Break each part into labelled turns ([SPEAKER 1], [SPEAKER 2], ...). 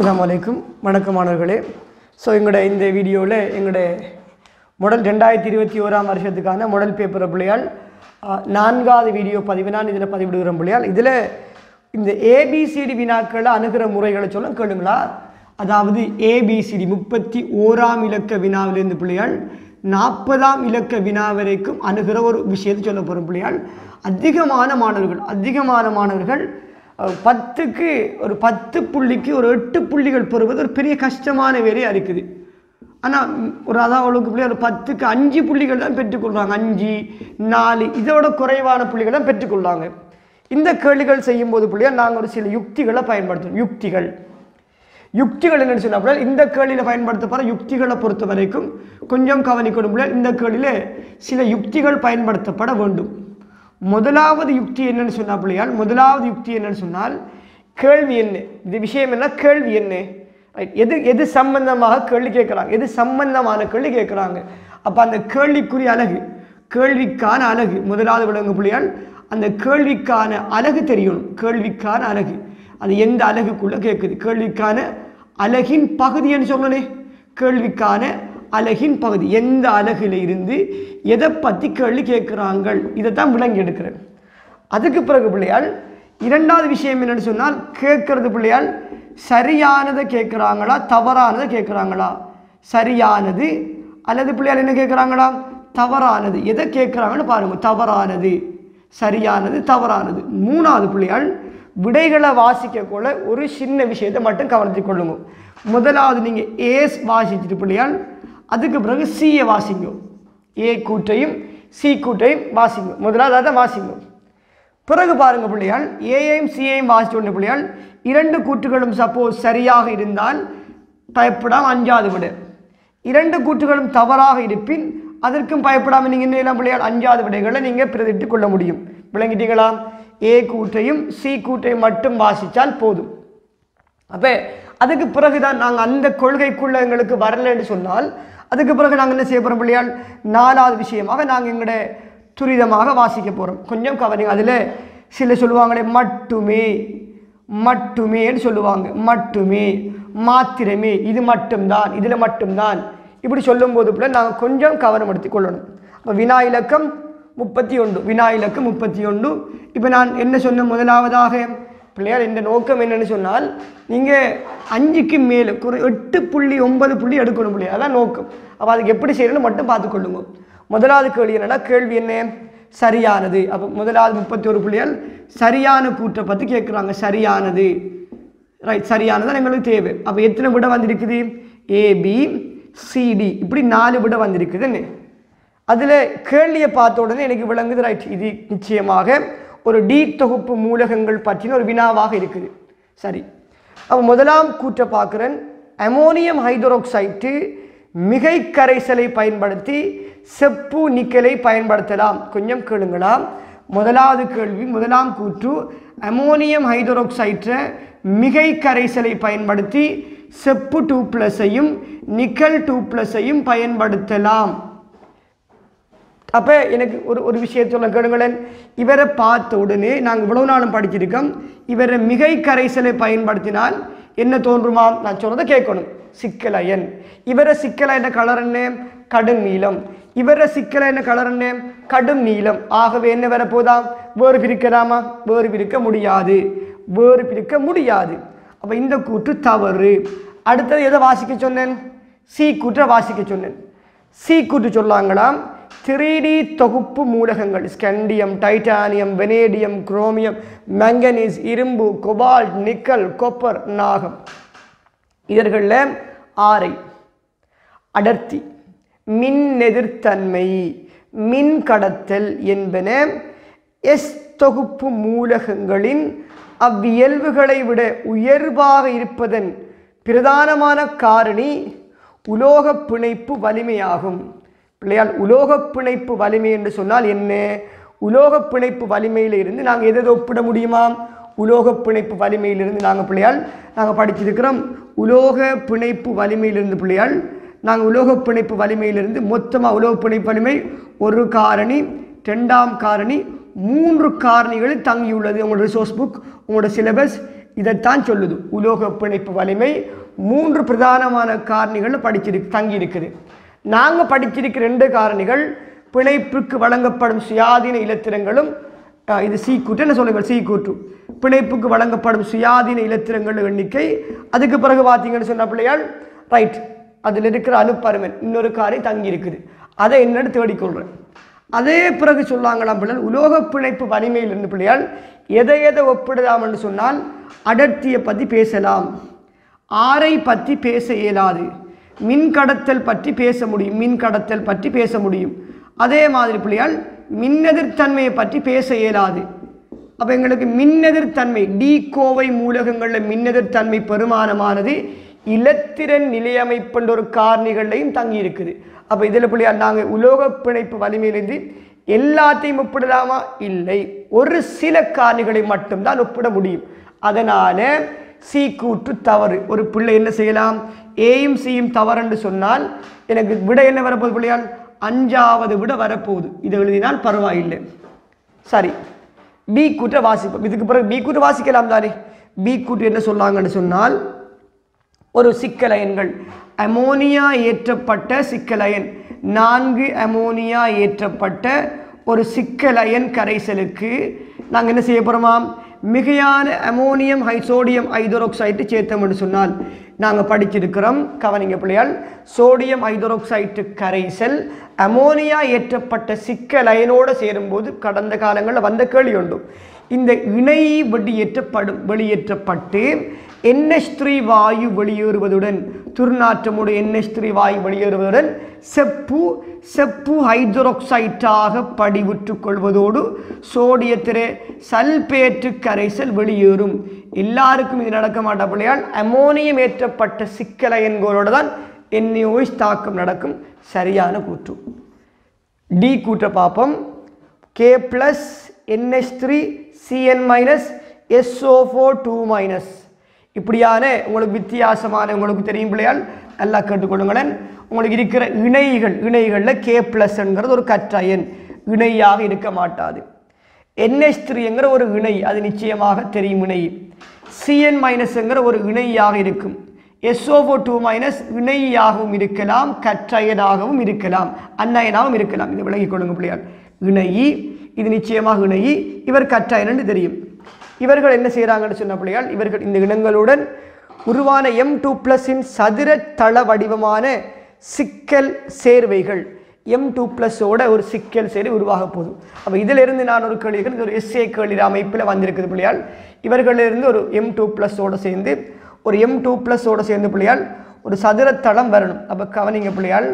[SPEAKER 1] அஸ்லாம் வலைக்கும் வணக்கம் மாணவர்களே ஸோ எங்களோட இந்த வீடியோவில் எங்களோட முதல் ரெண்டாயிரத்தி இருபத்தி ஓராம் வருஷத்துக்கான முதல் பேப்பர் பிள்ளையால் நான்காவது வீடியோ பதிவு நான் இதில் பதிவிடுகிறோம் பிள்ளையால் இதில் இந்த ஏபிசிடி வினாக்களை அணுகிற முறைகளை சொல்ல கேளுங்களா? அதாவது ஏபிசிடி முப்பத்தி ஓராம் இலக்க வினாவிலிருந்து பிள்ளையால் நாற்பதாம் இலக்க வினா வரைக்கும் அணுகிற ஒரு விஷயத்தை சொல்ல போகிறோம் பிள்ளையால். அதிகமான மாணவர்கள் அதிகமான மாணவர்கள் பத்துக்கு ஒரு பத்து புள்ளிக்கு ஒரு எட்டு புள்ளிகள் பெறுவது ஒரு பெரிய கஷ்டமான வேலையாக இருக்குது. ஆனால் ஒரு அதான் அவளுக்கு பிள்ளை ஒரு பத்துக்கு அஞ்சு புள்ளிகள் தான் பெற்றுக்கொள்வாங்க அஞ்சு நாலு இதோட குறைவான புள்ளிகள் தான் பெற்றுக்கொள்வாங்க இந்த கேள்விகள் செய்யும்போது பிள்ளையா நாங்கள் ஒரு சில யுக்திகளை பயன்படுத்தணும் யுக்திகள். யுக்திகள் என்னன்னு சொன்னால் அப்படின்னா இந்த கேள்வியில் போகிற யுக்திகளை பொறுத்த வரைக்கும் கொஞ்சம் கவனிக்கணும் இந்த கேள்வியில் சில யுக்திகள் பயன்படுத்தப்பட வேண்டும். முதலாவது யுக்தி என்னன்னு சொன்னா பிள்ளையால் முதலாவது யுக்தி என்னன்னு சொன்னால் கேள்வி என்ன? இது விஷயம் என்ன? கேள்வி என்ன? எது எது சம்பந்தமாக கேள்வி கேட்குறாங்க? எது சம்பந்தமான கேள்வி கேட்குறாங்க? அப்போ அந்த கேள்விக்குரிய அழகு கேள்விக்கான அழகு முதலாவது விளங்கு பிள்ளையால் அந்த கேள்விக்கான அழகு தெரியணும். கேள்விக்கான அழகு. அது எந்த அழகுக்குள்ளே கேட்குது? கேள்விக்கான அழகின் பகுதின்னு சொல்லணே கேள்விக்கான அழகின் பகுதி. எந்த அழகில் இருந்து எதை பற்றி கேள்வி கேட்குறாங்கள் இதை தான் விளங்கி எடுக்கிறேன். அதுக்கு பிறகு பிள்ளையால் இரண்டாவது விஷயம் என்னென்னு சொன்னால் கேட்கறது பிள்ளையால் சரியானதை கேட்குறாங்களா தவறானதை கேட்குறாங்களா? சரியானது அல்லது பிள்ளையால் என்ன கேட்குறாங்களா? தவறானது. எதை கேட்குறாங்கன்னு பாருங்கள் தவறானது. சரியானது தவறானது. மூணாவது பிள்ளையால் விடைகளை வாசிக்கக்குள்ள ஒரு சின்ன விஷயத்தை மட்டும் கவனித்துக் கொள்ளுங்க. முதலாவது நீங்கள் ஏஸ் வாசிச்சுட்டு பிள்ளையால் அதுக்கு பிறகு சியை வாசிங்கும் ஏ கூட்டையும் சி கூட்டையும் வாசிங்கும் முதலாவது அதை வாசிங்கும் பிறகு பாருங்கள் பிள்ளையால் ஏஐயும் சிஐயும் வாசிச்சு கொண்ட பிள்ளையால் இரண்டு கூற்றுகளும் சப்போஸ் சரியாக இருந்தால் பயப்படாமல் அஞ்சாவது விடு. இரண்டு கூற்றுகளும் தவறாக இருப்பின் அதற்கும் பயப்படாமல் நீங்கள் என்ன பிள்ளையால் அஞ்சாவது விடைகளை நீங்கள் பிரதிட்டு கொள்ள முடியும். விளங்கிட்டீங்களா? ஏ கூட்டையும் சி கூட்டையும் மட்டும் வாசித்தால் போதும். அப்போ அதுக்கு பிறகு தான் நாங்கள் அந்த கொள்கைக்குள்ளே எங்களுக்கு வரலைன்னு சொன்னால் அதுக்கு பிறகு நாங்கள் என்ன செய்ய போகிறோம் பிள்ளையால்? நாலாவது விஷயமாக நாங்கள் எங்களோட துரிதமாக வாசிக்க போகிறோம் கொஞ்சம் கவனிங்க அதில் சில சொல்லுவாங்களே மட்டுமே மட்டுமேன்னு சொல்லுவாங்க. மட்டுமே மாத்திரமே இது மட்டும்தான் இதில் மட்டும்தான். இப்படி சொல்லும்போது பிள்ளை நாங்கள் கொஞ்சம் கவனம் கொள்ளணும். அப்போ வினா இலக்கம் முப்பத்தி ஒன்று வினா இலக்கம் முப்பத்தி ஒன்று. இப்போ நான் என்ன சொன்ன முதலாவதாக? பிள்ளையார் இந்த நோக்கம் என்னன்னு சொன்னால் நீங்கள் அஞ்சுக்கு மேலே குறை எட்டு புள்ளி ஒன்பது புள்ளி எடுக்கணும் பிள்ளையா அதான் நோக்கம். அப்போ அதுக்கு எப்படி செய்யணும்னு மட்டும் பார்த்துக்கொள்ளுங்க. முதலாவது கேள்வி என்னன்னா கேள்வி என்ன? சரியானது. அப்போ முதலாவது முப்பத்தி ஒரு புள்ளியால் சரியான கூற்றை பற்றி கேட்குறாங்க சரியானது. ரைட் சரியானது எங்களுக்கு தேவை. அப்போ எத்தனை விட வந்திருக்குது? ஏபி சிடி இப்படி நாலு விட வந்திருக்குதுன்னு. அதில் கேள்வியை பார்த்த உடனே எனக்கு விளங்குது. ரைட் இது நிச்சயமாக ஒரு டி தொகுப்பு மூலகங்கள் பற்றின ஒரு வினாவாக இருக்குது. சரி. அப்போ முதலாம் கூற்றை பார்க்குறேன் அமோனியம் ஹைட்ரோக்சைட்டு மிகை கரைசலை பயன்படுத்தி செப்பு நிக்கலை பயன்படுத்தலாம். கொஞ்சம் கேளுங்களாம். முதலாவது கேள்வி முதலாம் கூற்று. அமோனியம் ஹைட்ரோக்சைட்டை மிகை கரைசலை பயன்படுத்தி செப்பு டூ ப்ளஸையும் நிக்கல் டூ ப்ளஸையும் பயன்படுத்தலாம். அப்போ எனக்கு ஒரு ஒரு விஷயம் சொல்ல கேளுங்களேன். இவரை பார்த்த உடனே நாங்கள் இவ்வளவு நாளும் படிச்சிருக்கோம். இவரை மிகை கரைசலை பயன்படுத்தினால் என்ன தோன்றுமாம் நான் சொன்னதை கேட்கணும். சிக்கலயன் இவரை சிக்கலயன கலர் என்ன? கடும் நீளம். இவரை சிக்கலயன கலர் என்ன? கடும் நீளம். ஆகவே என்ன வரப்போதாம் வேறு பிரிக்கலாமா? வேறு பிரிக்க முடியாது. வேறு பிரிக்க முடியாது. அப்போ இந்த கூற்று தவறு. அடுத்தது எதை வாசிக்க சொன்னேன்? சி கூற்றை வாசிக்க சொன்னேன். சி கூற்று சொல்லாங்களாம். த்ரீ டி தொகுப்பு மூலகங்கள் scandium titanium vanadium chromium manganese இரும்பு கொபால்ட் நிக்கல் கொப்பர் நாகம் இவர்களில் ஆரை அடர்த்தி மின் எதிர்த்தன்மை மின் கடத்தல் என்பன எஸ் தொகுப்பு மூலகங்களின் அவ்வியல்புகளை விட உயர்வாக இருப்பதன் பிரதானமான காரணி உலோகப் பிணைப்பு வலிமையாகும் பிள்ளையால் உலோக பிணைப்பு வலிமை என்று சொன்னால் என்ன? உலோக பிணைப்பு வலிமையில் இருந்து நாங்கள் எதை ஒப்பிட முடியுமா? உலோக பிணைப்பு வலிமையிலிருந்து நாங்கள் பிள்ளையால் நாங்கள் படிச்சிருக்கிறோம். உலோக பிணைப்பு வலிமையிலிருந்து பிள்ளையால் நாங்கள் உலோக பிணைப்பு வலிமையிலிருந்து மொத்தமாக உலோக பிணைப்பு வலிமை ஒரு காரணி ரெண்டாம் காரணி மூன்று காரணிகளில் தங்கியுள்ளது. உங்களோட ரிசோர்ஸ் புக் உங்களோட சிலபஸ் இதைத்தான் சொல்லுது. உலோக பிணைப்பு வலிமை மூன்று பிரதானமான காரணிகள் படிச்சிருக்கு தங்கி இருக்குது நாங்கள் படிச்சிருக்கிற ரெண்டு காரணிகள் பிணைப்புக்கு வழங்கப்படும் சுயாதீன இலத்திரங்களும் இது சி கூட்டு என்ன சொல்லுங்கள்? சி கூட்டு பிணைப்புக்கு வழங்கப்படும் சுயாதீன இலத்திரங்கள் எண்ணிக்கை அதுக்கு பிறகு பார்த்தீங்கன்னு சொன்ன பிள்ளையால் ரைட் அதில் இருக்கிற அணுப்பருமன் இன்னொரு காரை தங்கி இருக்குது அதை என்னென்னு தேடிக்கொள்கிறேன் அதே பிறகு சொல்லாங்களாம் பிள்ளைகள் உலோக பிணைப்பு வலிமையிலிருந்து பிள்ளையால் எதை எதை ஒப்பிடலாம் என்று சொன்னால் அடர்த்தியை பற்றி பேசலாம். ஆரை பற்றி பேச இயலாது. மின் கடத்தல் பற்றி பேச முடியும் மின் கடத்தல் பற்றி பேச முடியும். அதே மாதிரி பிள்ளையால் மின்னெதிர்த்தன்மையை பற்றி பேச இயலாது. அப்போ எங்களுக்கு மின்னெதிர்த்தன்மை டி கோவை மூலகங்களில் மின்னெதிர்த்தன்மை பெருமானமானது இலத்திரன் நிலையமைப்புன்ற ஒரு காரணிகளையும் தங்கி இருக்குது. அப்போ இதில் பிள்ளையால் நாங்கள் உலோக பிணைப்பு வலிமையிலிருந்து எல்லாத்தையும் ஒப்பிடலாமா? இல்லை. ஒரு சில காரணிகளை மட்டும்தான் ஒப்பிட முடியும். அதனால் சி கூற்று தவறு. ஒரு பிள்ளை என்ன செய்யலாம்? ஏயும் சியும் தவறுன்னு சொன்னால் எனக்கு விட என்ன வரப்போகுது பிள்ளையால்? அஞ்சாவது விட வரப்போகுது. இதை எழுதினால் பரவாயில்லை. சரி. பி கூற்றை வாசிப்போம். இதுக்கு பிறகு பி கூற்று வாசிக்கலாம் தானே? பி கூற்று என்ன சொல்லாங்கன்னு சொன்னால் ஒரு சிக்கலயன்கள். அமோனியா ஏற்றப்பட்ட சிக்கலயன். நான்கு அமோனியா ஏற்றப்பட்ட ஒரு சிக்கலயன் கரைசலுக்கு நாங்கள் என்ன செய்ய போகிறோமாம் மிகையான அமோனியம் ஹைசோடியம் ஐதரோக்சைட்டு என்று சொன்னால் நாங்கள் படிச்சிருக்கிறோம் கவனிங்க பிள்ளையால் சோடியம் ஐதரோக்சைட்டு கரைசல் அமோனியா ஏற்றப்பட்ட சிக்க லயனோடு சேரும்போது கடந்த காலங்களில் வந்த கேள்வி உண்டு. இந்த இணை வெளியேற்றப்படும் வெளியேற்றப்பட்டு என்எச் த்ரீ வாயு வெளியேறுவதுடன் துர்நாற்றமுடைய என்எச் த்ரீ வாயு வெளியேறுவதுடன் செப்பு செப்பு ஹைட்ரோக்சைட்டாக படிவுற்று கொள்வதோடு சோடியத்திலே சல்பேற்று கரைசல் வெளியேறும். எல்லாருக்கும் இது நடக்க மாட்டா பிள்ளையால் அமோனியம் ஏற்றப்பட்ட சிக்கலையன்களோடு தான் என்ஓஸ் தாக்கம் நடக்கும். சரியான கூற்று. டி கூற்ற பார்ப்போம். K plus NS three CN minus SO four two minus இப்படியான உங்களுக்கு வித்தியாசமான உங்களுக்கு தெரியும் பிள்ளையால் நல்லா கேட்டுக்கொள்ளுங்களேன். உங்களுக்கு இருக்கிற இணைகள் இணைகளில் கே ப்ளஸ்ங்கிறது ஒரு கற்றயன் இணையாக இருக்க மாட்டாது. என்எஸ் த்ரீங்கிற ஒரு இணை அது நிச்சயமாக தெரியும் இணை. சிஎன் மைனஸ்ங்கிற ஒரு இணையாக இருக்கும். எஸ்ஓஓ டூ மைனஸ் இணையாகவும் இருக்கலாம் கற்றயனாகவும் இருக்கலாம் அன்னயனாகவும் இருக்கலாம். இது விளங்கிக் கொள்ளுங்க பிள்ளையால். இணை இது நிச்சயமாக இணை. இவர் கற்றயனன்னு தெரியும். இவர்கள் என்ன செய்கிறாங்கன்னு சொன்ன பிள்ளைகள் இவர்கள் இந்த இனங்களுடன் உருவான எம் டூ ப்ளஸின் சதுர தள வடிவமான சிக்கல் சேர்வைகள். எம் டூ ப்ளஸோட ஒரு சிக்கல் சேர்வை உருவாக போதும் அப்போ இதிலிருந்து நான் ஒரு கேள்விகள் இது ஒரு எஸ்ஏ கேள்வி அமைப்பில் வந்திருக்குது பிள்ளையால். இவர்களிலிருந்து ஒரு எம் டூ ப்ளஸோடு சேர்ந்து ஒரு எம் டூ ப்ளஸோடு சேர்ந்து பிள்ளையால் ஒரு சதுரத்தளம் வரணும். அப்போ கவனிங்க பிள்ளையால்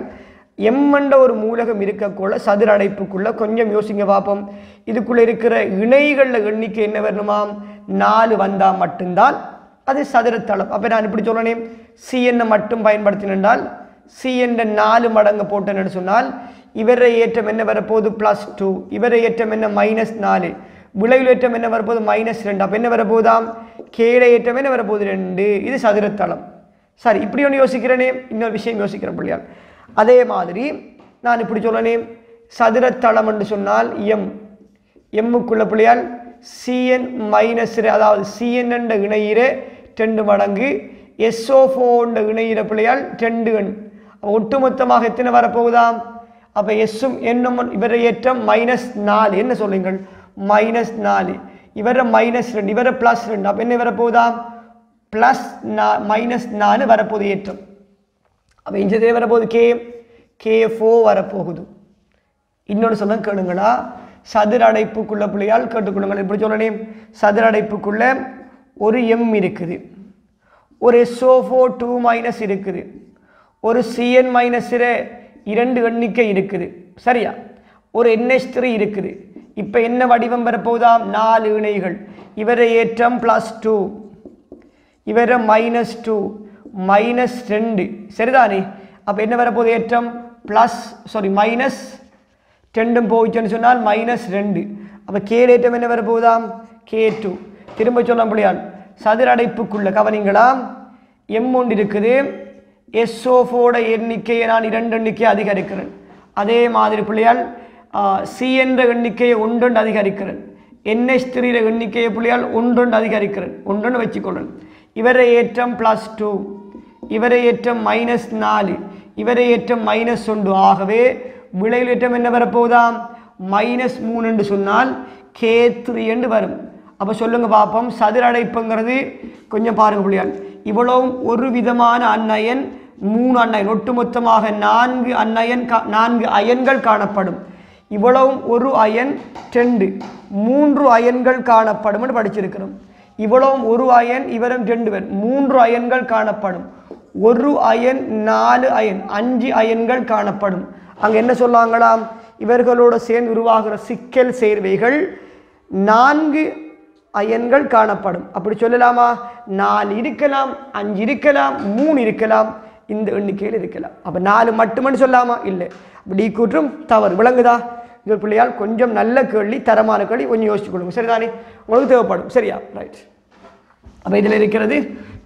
[SPEAKER 1] எம்மண்ட ஒரு மூலகம் இருக்கக்குள்ள சதுர அடைப்புக்குள்ளே கொஞ்சம் யோசிங்க பார்ப்போம் இதுக்குள்ளே இருக்கிற இணைகளில் எண்ணிக்கை என்ன வரணுமாம் நாலு வந்தால் மட்டும்தான் அது சதுரத்தளம். அப்போ நான் இப்படி சொல்லணேன் சிஎன்னை மட்டும் பயன்படுத்தினால் சிஎன் நாலு மடங்கு போட்டேன்னு சொன்னால் இவரை ஏற்றம் என்ன வரப்போகுது? ப்ளஸ் டூ இவரை ஏற்றம் என்ன? மைனஸ் நாலு. விளைவில் ஏற்றம் என்ன வரப்போகுது? மைனஸ் ரெண்டு அப்போ என்ன வரப்போதாம் கீழே ஏற்றம் என்ன வரப்போகுது? ரெண்டு. இது சதுரத்தளம். சரி இப்படி ஒன்று யோசிக்கிறேனே. இன்னொரு விஷயம் யோசிக்கிறேன் பிள்ளையால் அதே மாதிரி நான் இப்படி சொல்லணும் சதுரத்தளம் என்று சொன்னால் எம் எம்முக்குள்ள பிள்ளையால் சிஎன் மைனஸ் அதாவது சிஎன் என்ற இணையிறே ரெண்டு மடங்கு. எஸ்ஓஃபோ என்ற இணையிற பிள்ளையால் ரெண்டு எண். அப்ப ஒட்டுமொத்தமாக எத்தனை வரப்போகுதாம்? அப்போ எஸ்ஸும் என்னும் இவரை ஏற்றம் மைனஸ் நாலு. என்ன சொல்லுங்கள்? மைனஸ் நாலு. இவரை மைனஸ் ரெண்டு இவரை ப்ளஸ் ரெண்டு அப்போ என்ன வரப்போகுதாம்? ப்ளஸ் நா மைனஸ் நாலு வரப்போகுது ஏற்றம். அப்போ இஞ்சதே வரப்போகுது. கே கே ஃபோ வரப்போகுது. இன்னொன்று சொல்ல கேளுங்களா. சதுர அடைப்புக்குள்ள பிள்ளையால் கேட்டுக்கொள்ளுங்கள். இப்படி சொல்லணே சதுர அடைப்புக்குள்ள ஒரு எம் இருக்குது. ஒரு எஸ்ஓஃபோ டூ மைனஸ் இருக்குது. ஒரு சிஎன் மைனஸில் இரண்டு எண்ணிக்கை இருக்குது. சரியா? ஒரு என்எஸ் த்ரீ இருக்குது. இப்போ என்ன வடிவம் வரப்போகுதாம்? நாலு இணைகள். இவரை ஏற்றம் ப்ளஸ் டூ இவரை மைனஸ் டூ மைனஸ் ரெண்டு. சரிதானே? அப்போ என்ன வரப்போகுது ஏற்றம்? ப்ளஸ் சாரி மைனஸ் ரெண்டும் போயிடுச்சுன்னு சொன்னால் மைனஸ் ரெண்டு. அப்போ கே ஏற்றம் என்ன வரப்போகுதாம்? கே டூ திரும்ப சொல்ல முடியாது சதுர அடைப்புக்குள்ள கவனிங்களாம். எம் ஒன்று இருக்குது. எஸ்ஓஃபோட எண்ணிக்கையை நான் இரண்டு எண்ணிக்கையை அதிகரிக்கிறேன். அதே மாதிரி பிள்ளையால் சி என்ற எண்ணிக்கையை ஒன்றொன்று அதிகரிக்கிறேன். என்எஸ் த்ரீர எண்ணிக்கையை புள்ளியால் ஒன்றொன்று அதிகரிக்கிறேன். ஒன்றொன்று வச்சுக்கொள்ளணும் இவரை ஏற்றம் ப்ளஸ் டூ இவரை ஏற்றம் மைனஸ் நாலு. இவரை ஏற்றம் மைனஸ் ஒன்று. ஆகவே விளைவில் ஏற்றம் என்ன வரப்போகுதாம்? மைனஸ் மூணு என்று சொன்னால் கே த்ரீ என்று வரும். அப்போ சொல்லுங்க பார்ப்போம் சதுர அடைப்புங்கிறது கொஞ்சம் பாருங்க புள்ளியால். இவ்வளவும் ஒரு விதமான அன்னயன் மூணு அன்னயன். ஒட்டுமொத்தமாக நான்கு அன்னயன் கா நான்கு அயன்கள் காணப்படும். இவ்வளவும் ஒரு அயன் ரெண்டு. மூன்று அயன்கள் காணப்படும் என்று படிச்சிருக்கிறோம். இவ்வளவும் ஒரு அயன் இவரும் ரெண்டு பேர். மூன்று அயன்கள் காணப்படும். ஒரு அயன் நாலு அயன் அஞ்சு அயன்கள் காணப்படும். அங்கே என்ன சொல்லாங்களாம்? இவர்களோட சேர்ந்து உருவாகிற சிக்கல் சேர்வைகள் நான்கு அயன்கள் காணப்படும். அப்படி சொல்லலாமா? நாலு இருக்கலாம் அஞ்சு இருக்கலாம் மூணு இருக்கலாம் இந்த எண்ணிக்கையில் இருக்கலாம். அப்போ நாலு மட்டுமன்னு சொல்லாமா? இல்லை. அப்படி கூற்றும் தவறு. விளங்குதா? இந்த பிள்ளையால் கொஞ்சம் நல்ல கேள்வி தரமான கேள்வி கொஞ்சம் யோசிச்சு கொடுங்க சரிதானே? உங்களுக்கு தேவைப்படும். சரியா? ரைட் அப்போ இதில் இருக்கிறது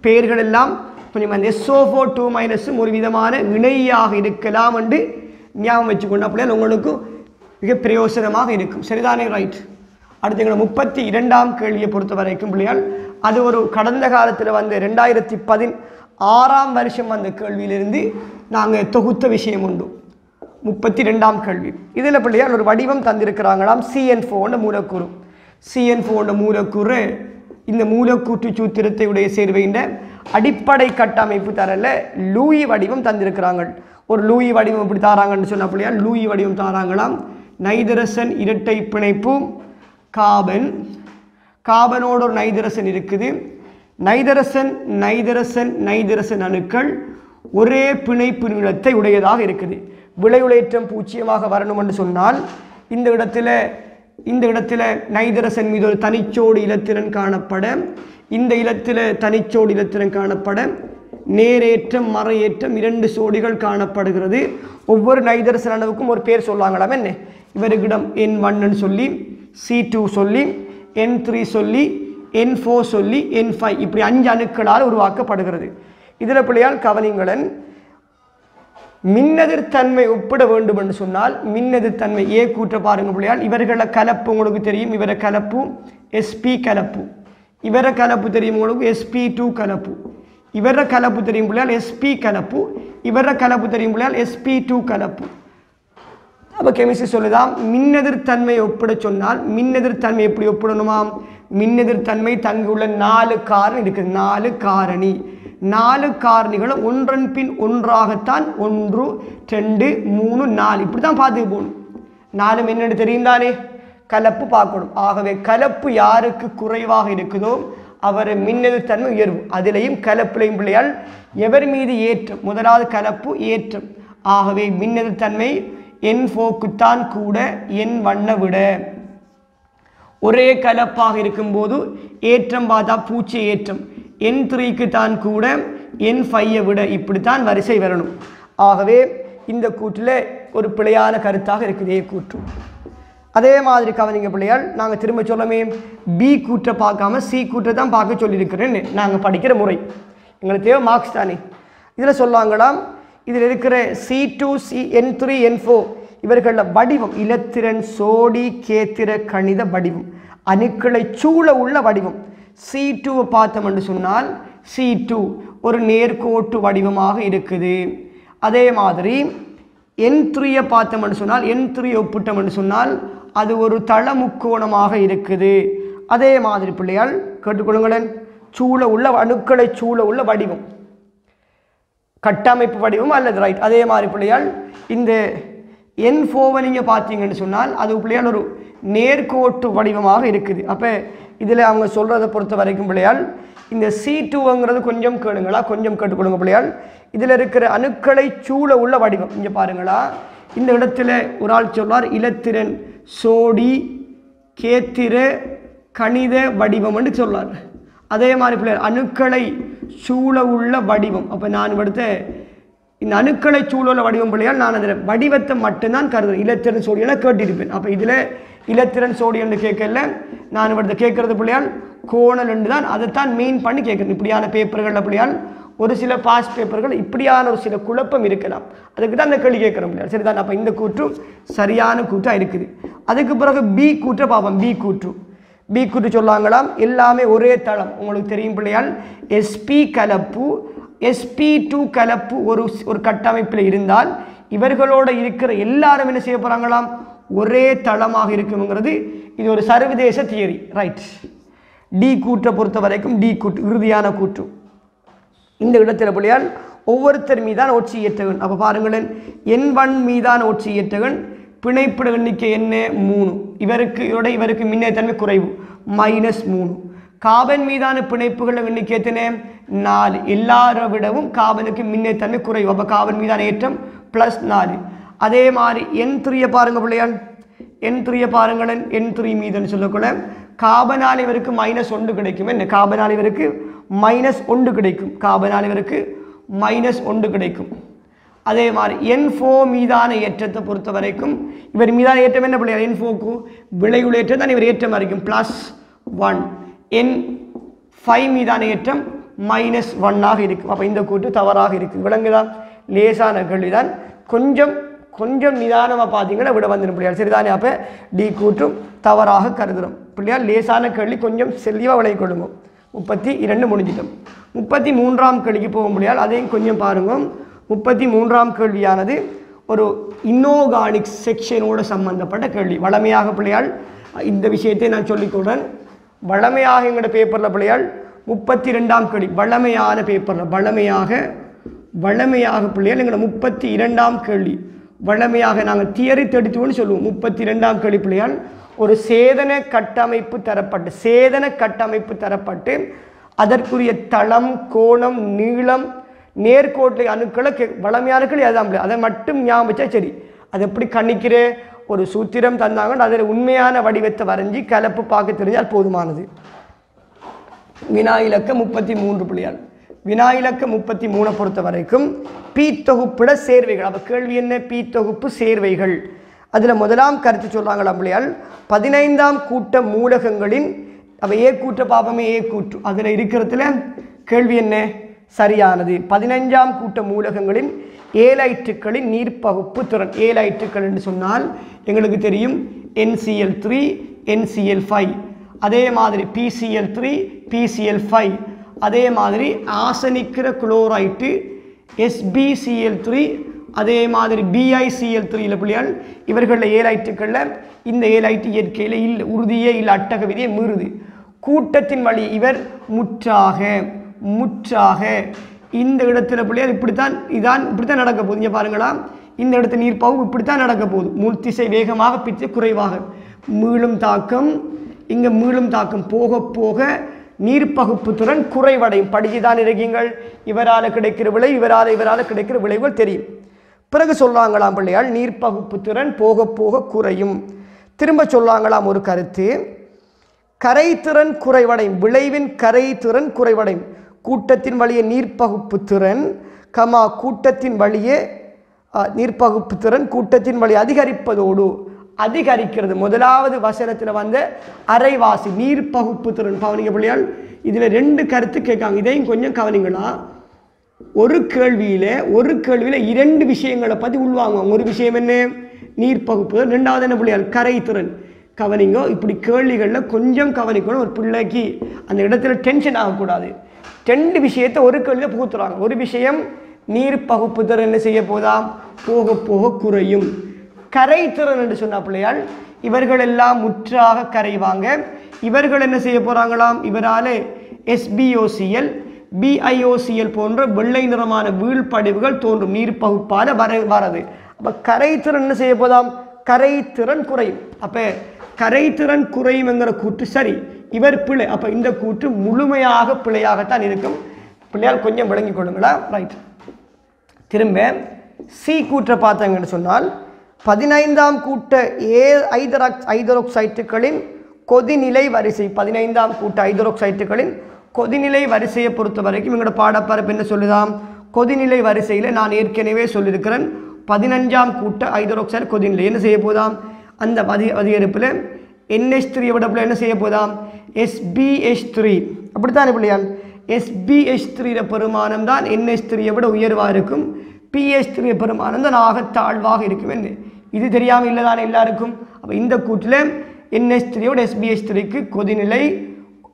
[SPEAKER 1] பெயர்கள் எல்லாம் கொஞ்சம் அந்த எஸ்ஓஃபோ டூ மைனஸும் ஒரு விதமான வினையாக இருக்கலாம் என்று ஞாபகம் வச்சுக்கொண்டு அப்படியே உங்களுக்கு மிக பிரயோசனமாக இருக்கும். சரிதானே ரைட் அடுத்து எங்களை முப்பத்தி இரண்டாம் கேள்வியை பொறுத்த வரைக்கும் பிள்ளையால் அது ஒரு கடந்த காலத்தில் வந்த ரெண்டாயிரத்தி பதின் ஆறாம் வருஷம் வந்த கேள்வியிலிருந்து நாங்கள் தொகுத்த விஷயம் உண்டு. முப்பத்தி ரெண்டாம் கேள்வி. இதில் பிள்ளையால் ஒரு வடிவம் தந்திருக்கிறாங்களாம் சிஎன் ஃபோன்ற மூலக்கூறு. சிஎன் ஃபோன்ற மூலக்கூறு இந்த மூலக்கூற்று சூத்திரத்தை உடைய சேர்வையின் அடிப்படை கட்டமைப்பு தரல லூயி வடிவம் தந்திருக்கிறாங்க. ஒரு லூயி வடிவம் எப்படி தாராங்கன்னு சொன்ன அப்படியா? லூயி வடிவம் தாராங்களாம் நைதரசன் இரட்டை பிணைப்பு காபன். காபனோட ஒரு நைதரசன் இருக்குது. நைதரசன் நைதரசன் நைதரசன் அணுக்கள் ஒரே பிணைப்பு நீளத்தை உடையதாக இருக்குது. விளைவுளேற்றம் பூச்சியமாக வரணும் என்று சொன்னால் இந்த இடத்துல இந்த இடத்துல நைதரசன் மீது ஒரு தனிச்சோடு இலத்திரன் காணப்பட இந்த இலத்தில் தனிச்சோடு இலத்திரம் காணப்பட நேரேற்றம் மறையேற்றம் இரண்டு சோடிகள் காணப்படுகிறது. ஒவ்வொரு நைதரசன் அணுவுக்கும் ஒரு பேர் சொல்லுவாங்களாம் என்ன? இவருக்கிடம் என் ஒன்னு சொல்லி சி டூ சொல்லி என் த்ரீ சொல்லி என் ஃபோர் சொல்லி என் ஃபைவ் இப்படி அஞ்சு அணுக்களால் உருவாக்கப்படுகிறது. இதில் பிள்ளையால் கவனிங்களன் தன்மை ஒப்பிட வேண்டும் என்று சொன்னால் மின்னெதிர்த்தன்மை ஏ கூற்ற பாருங்க பிள்ளையால். இவர்களை கலப்பு உங்களுக்கு தெரியும். இவர கலப்பு எஸ்பி கலப்பு. இவர கலப்பு தெரியும் உங்களுக்கு எஸ்பி டூ கலப்பு. இவர கலப்பு தெரியும் பிள்ளையால் எஸ்பி கலப்பு. இவர கலப்பு தெரியும் பிள்ளையால் எஸ்பி டூ கலப்பு. அப்போ கெமிஸ்ட்ரி சொல்லுதாம் மின்னெதிர்த்தன்மை ஒப்பிட சொன்னால் மின்னெதிர்த்தன்மை எப்படி ஒப்பிடணுமாம் மின்னெதிர்த்தன்மை உள்ள நாலு காரணம் இருக்குது. நாலு காரணி. நாலு காரணிகளும் ஒன்றன் பின் ஒன்றாகத்தான் ஒன்று ரெண்டு மூணு நாலு. இப்படி தான் பார்த்துக்கு போகணும் நாலு என்னென்னு தெரியும் தானே கலப்பு பார்க்கணும். ஆகவே கலப்பு யாருக்கு குறைவாக இருக்குதோ அவர் தன்மை உயர்வு. அதிலையும் கலப்புலையும் பிள்ளையால் எவர் மீது ஏற்றம்? முதலாவது கலப்பு ஏற்றம். ஆகவே மின்னது தன்மை என் ஃபோக்குத்தான் கூட என் வண்ண விட. ஒரே கலப்பாக இருக்கும்போது ஏற்றம் பார்த்தா பூச்சி ஏற்றம். என் த்ரீக்கு தான் கூட என் ஃபையை விட. இப்படித்தான் வரிசை வரணும். ஆகவே இந்த கூற்றில் ஒரு பிழையான கருத்தாக இருக்குது. ஏ கூற்று. அதே மாதிரி கவனிங்க பிள்ளையால் நாங்கள் திரும்ப சொல்லமே பி கூற்றை பார்க்காம சி கூற்றை தான் பார்க்க சொல்லியிருக்கிறேன்னு நாங்கள் படிக்கிற முறை. எங்களுக்கு தேவை மார்க்ஸ் தானே. இதில் சொல்லுவாங்களாம் இதில் இருக்கிற C two C N three N four இவர்களில் வடிவம் இலத்திரன் சோடி கேத்திர கணித வடிவம் அணுக்களை சூழ உள்ள வடிவம். சி டூவை பார்த்தோம் என்று சொன்னால் சி டூ ஒரு நேர்கோட்டு வடிவமாக இருக்குது. அதே மாதிரி என் த்ரீயை பார்த்தோம்னு சொன்னால் என் த்ரீ ஒப்பிட்டோம்னு சொன்னால் அது ஒரு தள முக்கோணமாக இருக்குது. அதே மாதிரி பிள்ளையால் கேட்டுக்கொள்ளுங்களேன். சூழ உள்ள அணுக்களை சூழ உள்ள வடிவம். கட்டமைப்பு வடிவம் அல்லது ரைட் அதே மாதிரி பிள்ளையால் இந்த என் ஃபோவை நீங்கள் பார்த்தீங்கன்னு சொன்னால் அது பிள்ளையால் ஒரு நேர்கோட்டு வடிவமாக இருக்குது. அப்போ இதில் அவங்க சொல்கிறத பொறுத்த வரைக்கும் பிள்ளையால் இந்த சி டூங்கிறது கொஞ்சம் கேளுங்களா? கொஞ்சம் கேட்டுக்கொள்ளுங்க பிள்ளையால். இதில் இருக்கிற அணுக்களை சூழ உள்ள வடிவம். இங்கே பாருங்களா. இந்த இடத்துல ஒரு ஆள் சொல்வார் இலத்திரன் சோடி கேத்திர கணித வடிவம் என்று சொல்வார் அதே மாதிரி பிள்ளையர் அணுக்களை சூழ உள்ள வடிவம். அப்போ நான் எடுத்த இந்த அணுக்களை சூழல வடிவம் பிள்ளையால் நான் அதில் வடிவத்தை மட்டும்தான் கருதுறேன் இலத்திரன் சோடியெல்லாம் கேட்டிருப்பேன். அப்போ இதில் இலத்திரன் சோடியன்னு கேட்கல நான் இவர்கிட்ட கேட்குறது பிள்ளையால் கோணல் தான் அதைத்தான் மெயின் பண்ணி கேட்குறேன். இப்படியான பேப்பர்களில் பிள்ளையால் ஒரு சில பாஸ் பேப்பர்கள் இப்படியான ஒரு சில குழப்பம் இருக்கலாம். அதுக்கு தான் அந்த கேள்வி கேட்குறோம். பிள்ளையால் சரிதான் அப்போ இந்த கூற்றும் சரியான கூற்றாக இருக்குது. அதுக்கு பிறகு பி கூற்றை பார்ப்போம் பி கூற்று. பி கூட்டு சொல்லாங்களாம் எல்லாமே ஒரே தளம். உங்களுக்கு தெரியும் பிள்ளையால் எஸ்பி கலப்பு எஸ்பி டூ கலப்பு ஒரு ஒரு கட்டமைப்பில் இருந்தால் இவர்களோட இருக்கிற எல்லாரும் என்ன செய்ய போகிறாங்களாம் ஒரே தளமாக இருக்குங்கிறது இது ஒரு சர்வதேச தியரி ரைட் டி கூற்றை பொறுத்த வரைக்கும் டி கூட்டு இறுதியான கூற்று. இந்த இடத்தில் பிள்ளையால் ஒவ்வொருத்தர் மீதான் ஓட்சி இயற்றகன் அப்போ பாருங்களேன் என் ஒன் மீதான் ஓட்சி ஏற்றவன் பிணைப்பிட எண்ணிக்கை என்ன? மூணு. இவருக்கு இதோட இவருக்கு மின்னேத்தன்மை குறைவு. மைனஸ் மூணு. காபன் மீதான பிணைப்புகள் எண்ணிக்கை எத்தனை? நாலு. எல்லாரை விடவும் காபனுக்கு மின்னேத்தன்மை குறைவு. அப்போ காபன் மீதான ஏற்றம் ப்ளஸ் நாலு. அதே மாதிரி என் த்ரீயை பாருங்கள் பிள்ளையான் என் த்ரீயை பாருங்களேன் என் த்ரீ மீதுன்னு சொல்லக்குள்ள காபனால் இவருக்கு மைனஸ் ஒன்று கிடைக்கும். என்ன? காபனால் இவருக்கு மைனஸ் ஒன்று கிடைக்கும். காபனால் இவருக்கு மைனஸ் ஒன்று கிடைக்கும். அதே மாதிரி என் ஃபோ மீதான ஏற்றத்தை பொறுத்த வரைக்கும் இவர் மீதான ஏற்றம் என்ன பிள்ளையார்? என் ஃபோக்கு விளைவுள்ள ஏற்றம் தான் இவர் ஏற்றம் இருக்கும் ப்ளஸ் ஒன் என் ஃபைவ் மீதான ஏற்றம் மைனஸ் ஒன்னாக இருக்கும். அப்போ இந்த கூட்டு தவறாக இருக்குது விளங்குதா? லேசான கேள்விதான். கொஞ்சம் கொஞ்சம் நிதானமாக பார்த்தீங்கன்னா விட வந்துடும் பிள்ளையார். சரிதானே அப்போ? டி கூற்றும் தவறாக கருதுகிறோம் பிள்ளையார் லேசான கேள்வி கொஞ்சம் செல்லிவாக விளங்கி கொள்ளுங்க. முப்பத்தி இரண்டு முடிஞ்சிட்டோம். முப்பத்தி மூன்றாம் கேள்விக்கு போக முடியாது அதையும் கொஞ்சம் பாருங்க. முப்பத்தி மூன்றாம் கேள்வியானது ஒரு இன்னோகானிக் செக்ஷனோடு சம்மந்தப்பட்ட கேள்வி. வளமையாக பிள்ளையால் இந்த விஷயத்தை நான் சொல்லிக்கொள்கிறேன் வளமையாக எங்களோட பேப்பரில் பிள்ளையால் முப்பத்தி ரெண்டாம் கேள்வி. வளமையான பேப்பரில் வளமையாக வளமையாக பிள்ளையால் எங்களோட முப்பத்தி இரண்டாம் கேள்வி. வளமையாக நாங்கள் தியரி தெடுத்துவோன்னு சொல்லுவோம். முப்பத்தி ரெண்டாம் கேள்வி ஒரு சேதன கட்டமைப்பு தரப்பட்டு சேதன கட்டமைப்பு தரப்பட்டு அதற்குரிய தளம் கோணம் நீளம் நேர்கோட்டை அணுக்களை கே வளமையான கேள்வி அதை மட்டும் ஞாபகம் வச்சா சரி. அது எப்படி கணிக்கிற? ஒரு சூத்திரம் தந்தாங்க அதில் உண்மையான வடிவத்தை வரைஞ்சி கலப்பு பார்க்க தெரிஞ்சால் போதுமானது. வினா இலக்கம் முப்பத்தி மூன்று பிள்ளையாள் வினா இலக்கம் முப்பத்தி மூணை பொறுத்த வரைக்கும் பி தொகுப்பிட சேர்வைகள். அப்போ கேள்வி என்ன? பி தொகுப்பு சேர்வைகள். அதில் முதலாம் கருத்து சொல்கிறாங்களா பிள்ளையால் பதினைந்தாம் கூட்ட மூலகங்களின் அப்போ ஏ கூட்ட பாபமே ஏ கூற்று அதில் இருக்கிறதுல கேள்வி என்ன? சரியானது. பதினைஞ்சாம் கூட்ட மூலகங்களின் ஏலைட்டுக்களின் நீர்ப்பகுப்பு திறன். ஏலைட்டுக்கள் என்று சொன்னால் எங்களுக்கு தெரியும் என்சிஎல் த்ரீ என்சிஎல் ஃபைவ் அதே மாதிரி பிசிஎல் த்ரீ பிசிஎல் ஃபைவ் அதே மாதிரி ஆசனிக்கிற குளோரைட்டு எஸ்பிசிஎல் த்ரீ அதே மாதிரி பிஐசிஎல் த்ரீயில் பிள்ளைகள் இவர்களில் ஏலைட்டுக்களில் இந்த ஏலைட்டு இயற்கையில் இல்லை உறுதியே இல்லை அட்டக விதியை மீறுது. கூட்டத்தின் வழி இவர் முற்றாக முற்றாக. இந்த இடத்துல பிள்ளையார் இப்படித்தான் இதான் இப்படித்தான் நடக்க போகுது. இங்கே பாருங்களா இந்த இடத்து நீர் பகு இப்படித்தான் நடக்க போகுது. முள்திசை வேகமாக பிச்சு குறைவாக. மீளும் தாக்கம் இங்கே மீளும் தாக்கம் போக போக நீர்ப்பகுப்பு திறன் குறைவடையும். படிச்சு தான் இருக்கீங்கள். இவரால் கிடைக்கிற விளை இவரால் இவரால் கிடைக்கிற விளைவுகள் தெரியும். பிறகு சொல்கிறாங்களாம் பிள்ளையால் நீர்ப்பகுப்பு திறன் போக போக குறையும். திரும்ப சொல்லாங்களாம் ஒரு கருத்து கரைத்திறன் குறைவடையும். விளைவின் கரைத்திறன் குறைவடையும். கூட்டத்தின் வழியே நீர்ப்பகுப்பு திறன் கமா கூட்டத்தின் வழியே நீர்ப்பகுப்பு திறன் கூட்டத்தின் வழி அதிகரிப்பதோடு அதிகரிக்கிறது. முதலாவது வசனத்தில் வந்த அரைவாசி நீர்ப்பகுப்பு திறன். கவனிங்க பிள்ளையால் இதில் ரெண்டு கருத்து கேட்காங்க. இதையும் கொஞ்சம் கவனிங்களா? ஒரு கேள்வியில் ஒரு கேள்வியில் இரண்டு விஷயங்களை பற்றி உள்வாங்குவாங்க. ஒரு விஷயம் என்ன? நீர் பகுப்பு. ரெண்டாவது என்ன பிள்ளையால் கரைத்திறன் கவனிங்கோ இப்படி கேள்விகளில் கொஞ்சம் கவனிக்கணும். ஒரு பிள்ளைக்கு அந்த இடத்துல டென்ஷன் ஆகக்கூடாது. ரெண்டு விஷயத்தை ஒரு கேள்வியில் புகுத்துறாங்க. ஒரு விஷயம் நீர் பகுப்பு திறன் என்ன செய்ய போதாம் போக போக குறையும். கரைத்திறன் என்று சொன்ன பிள்ளையால் இவர்கள் எல்லாம் முற்றாக கரைவாங்க. இவர்கள் என்ன செய்ய போகிறாங்களாம் இவராலே எஸ்பிஓசிஎல் பிஐஓசிஎல் போன்ற வெள்ளை நிறமான வீழ்படிவுகள் தோன்றும் நீர் பகுப்பால் வர வரது. அப்போ கரைத்திறன் என்ன செய்ய போதாம்? கரைத்திறன் குறையும். அப்போ கரைத்திறன் குறையும் என்கிற கூற்று சரி. இவர் பிழை. அப்போ இந்த கூற்று முழுமையாக பிழையாகத்தான் இருக்கும். பிள்ளையால் கொஞ்சம் விளங்கிக் கொள்ளுங்களா ரைட் திரும்ப சி கூற்றை பார்த்தாங்கன்னு சொன்னால் பதினைந்தாம் கூட்ட ஏ ஐதராக்ஸ் ஐதரோக்சைட்டுகளின் கொதிநிலை வரிசை பதினைந்தாம் கூட்ட ஐதரோக்சைட்டுகளின் கொதிநிலை வரிசையை பொறுத்த வரைக்கும் எங்களோட பாடப்பரப்பு என்ன சொல்லுதாம்? கொதிநிலை வரிசையில் நான் ஏற்கனவே சொல்லியிருக்கிறேன் பதினஞ்சாம் கூட்ட ஐதரோக்சைடு கொதிநிலை. என்ன செய்ய போதாம்? அந்த அதி அதிகரிப்பில் என்எஸ் த்ரீ விட என்ன செய்ய போதாம்? எஸ்பிஎஸ் த்ரீ அப்படித்தானே பிள்ளையால் எஸ்பிஎஸ் த்ரீட பெருமானம் தான் என்எஸ் த்ரீயை விட உயர்வாக இருக்கும். பிஎஸ் த்ரீ பெருமானம் தான் ஆக தாழ்வாக இருக்கும். என்ன இது தெரியாமல் இல்லை தானே எல்லாருக்கும்? அப்போ இந்த கூற்றில் என்எஸ் த்ரீயோட எஸ்பிஎஸ் த்ரீக்கு கொதிநிலை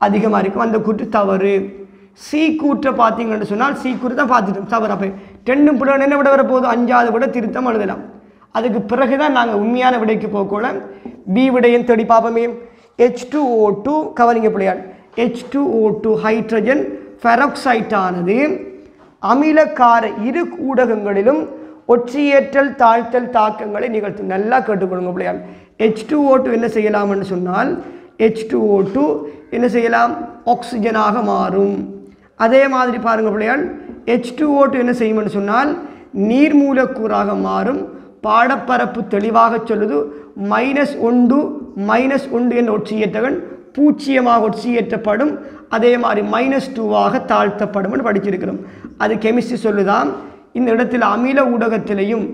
[SPEAKER 1] அதிகமாக இருக்கும். அந்த கூற்று தவறு. சி கூற்றை பார்த்தீங்கன்னு சொன்னால் சி கூற்று தான் பார்த்துட்டோம். தவறு. அப்போ ரெண்டும் பிள்ளை என்ன விட வரப்போகுது? அஞ்சாவது விட திருத்தம் எழுதலாம். அதுக்கு பிறகு தான் நாங்கள் உண்மையான விடைக்கு போகக்கூட பி விடையும் தேடி பார்ப்போமே. ஹெச் டூ ஓ டூ கவனிங்க பிள்ளையாள் H two O two hydrogen ஃபெராக்சைட்டானது அமிலக்கார இரு ஊடகங்களிலும் ஒற்றியேற்றல் தாழ்த்தல் தாக்கங்களை நிகழ்த்தும் நல்லா கேட்டுக்கொள்ளுங்க பிள்ளையால் ஹெச் டூ ஓ டூ என்ன செய்யலாம்னு சொன்னால் ஹெச் டூ ஓ டூ என்ன செய்யலாம்? ஆக்சிஜனாக மாறும். அதே மாதிரி பாருங்கள் பிள்ளையால் ஹெச் டூ ஓ டூ என்ன செய்யும்னு சொன்னால் நீர் மூலக்கூறாக மாறும். பாடப்பரப்பு தெளிவாக சொல்லுது. மைனஸ் ஒன்று மைனஸ் ஒன்று என்ற ஒற்றியேற்றகன் பூச்சியமாக ஒற்றியேற்றப்படும். அதே மாதிரி மைனஸ் டூவாக தாழ்த்தப்படும் படிச்சிருக்கிறோம். அது கெமிஸ்ட்ரி சொல்லுதான் இந்த இடத்தில் அமில ஊடகத்திலையும்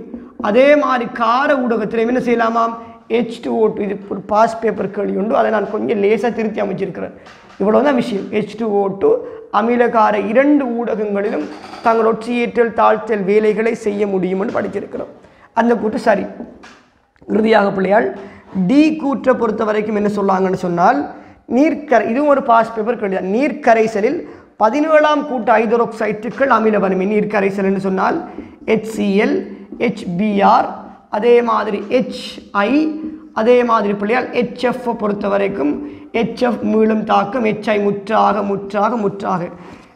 [SPEAKER 1] அதே மாதிரி கார ஊடகத்திலையும் என்ன செய்யலாமாம்? ஹெச் டூ ஓ இது ஒரு பாஸ் பேப்பர் கேள்வி உண்டு. அதை நான் கொஞ்சம் லேசாக திருத்தி அமைச்சிருக்கிறேன். இவ்வளோ தான் விஷயம். ஹெச் டூ ஓ டூ அமிலகார இரண்டு ஊடகங்களிலும் தங்கள் ஒற்றியேற்றல் தாழ்த்தல் வேலைகளை செய்ய முடியும்னு படிச்சிருக்கிறோம். அந்த கூட்டு சரி. இறுதியாக பிள்ளையால் டி கூற்றை பொறுத்த வரைக்கும் என்ன சொல்லாங்கன்னு சொன்னால் நீர்க்கரை இதுவும் ஒரு பாஸ் பேப்பர் கேள்வி தான் நீர்க்கரைசலில் பதினேழாம் கூட்டு ஐதரோக்சைட்டுகள் அமில வலிமை நீர்க்கரைசல் என்று சொன்னால் ஹெச்சிஎல் ஹெச்பிஆர் அதே மாதிரி ஹெச்ஐ அதே மாதிரி பிள்ளையால் ஹெச்எஃப் பொறுத்த வரைக்கும் ஹெச்எஃப் மீளும் தாக்கம் ஹெச்ஐ முற்றாக முற்றாக முற்றாக.